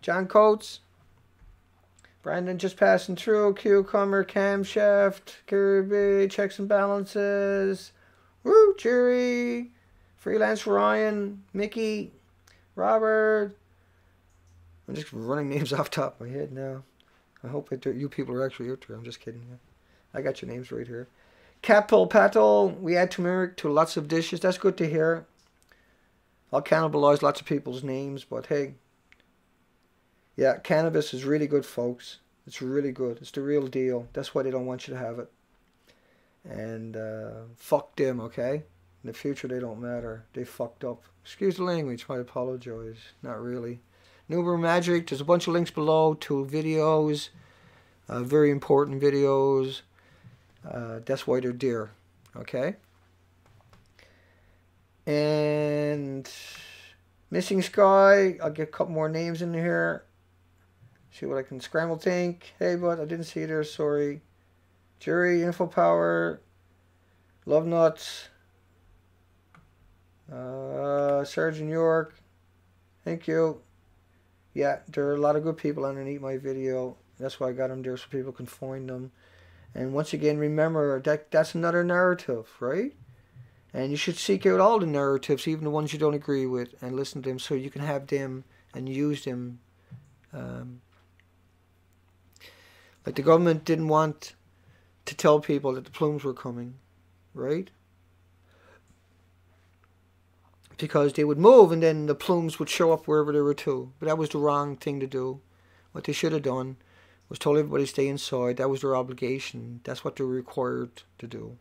John Coates. Brandon just passing through. Cucumber, camshaft, Kirby, checks and balances. Woo, Jerry. Freelance Ryan, Mickey, Robert. I'm just running names off top of my head now. I hope that you people are actually out there. I'm just kidding. I got your names right here. Capel Patel. We add turmeric to lots of dishes. That's good to hear. I'll cannibalize lots of people's names, but hey. Yeah, cannabis is really good, folks. It's really good. It's the real deal. That's why they don't want you to have it. And uh, fuck them, okay? In the future, they don't matter. They fucked up. Excuse the language. I apologize. Not really. Nuber Magic. There's a bunch of links below to videos, uh, very important videos. Uh, that's why they're dear. Okay. And Missing Sky. I'll get a couple more names in here. See what I can scramble think. Hey, but I didn't see you there. Sorry. Jury, Info Power, Love Nuts, uh, Sergeant York. Thank you yeah, there are a lot of good people underneath my video. That's why I got them there so people can find them. And once again, remember that that's another narrative, right? And you should seek out all the narratives, even the ones you don't agree with, and listen to them so you can have them and use them. Um, like the government didn't want to tell people that the plumes were coming, right? Because they would move and then the plumes would show up wherever they were to. But that was the wrong thing to do. What they should have done was told everybody to stay inside. That was their obligation. That's what they were required to do.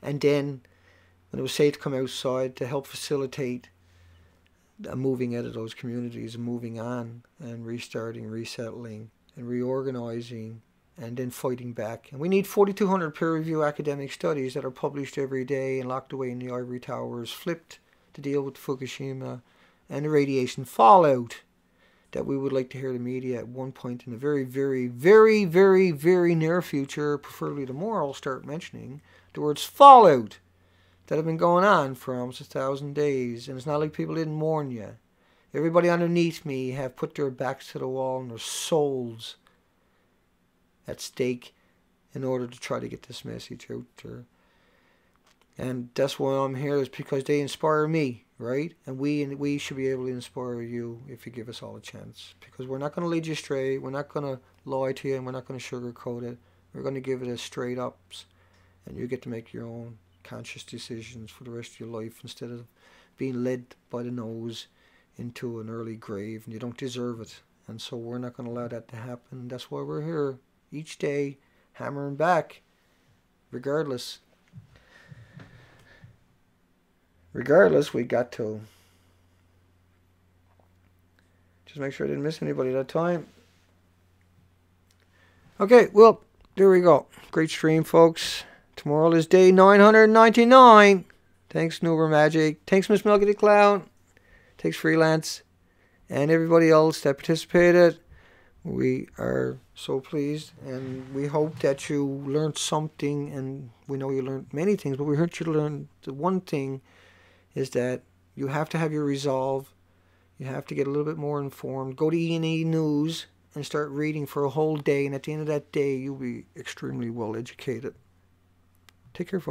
And then when it was safe to come outside to help facilitate a moving out of those communities moving on and restarting, resettling and reorganizing and then fighting back. And we need 4,200 peer reviewed academic studies that are published every day and locked away in the ivory towers, flipped to deal with Fukushima and the radiation fallout that we would like to hear the media at one point in the very, very, very, very, very near future, preferably tomorrow, start mentioning the words fallout that have been going on for almost a thousand days. And it's not like people didn't warn you. Everybody underneath me have put their backs to the wall and their souls at stake in order to try to get this message out there. And that's why I'm here is because they inspire me, right? And we and we should be able to inspire you if you give us all a chance. Because we're not going to lead you astray. We're not going to lie to you, and we're not going to sugarcoat it. We're going to give it a straight ups, and you get to make your own conscious decisions for the rest of your life instead of being led by the nose into an early grave, and you don't deserve it. And so we're not going to allow that to happen. That's why we're here each day, hammering back, regardless regardless, we got to just make sure I didn't miss anybody that time. Okay, well, there we go. Great stream, folks. Tomorrow is day 999. Thanks, Nuber Magic. Thanks, Miss Milky the Clown. Thanks, Freelance. And everybody else that participated. We are so pleased, and we hope that you learned something. And we know you learned many things, but we heard you learn the one thing is that you have to have your resolve. You have to get a little bit more informed. Go to ENENews and start reading for a whole day, and at the end of that day, you'll be extremely well educated. Take care, folks.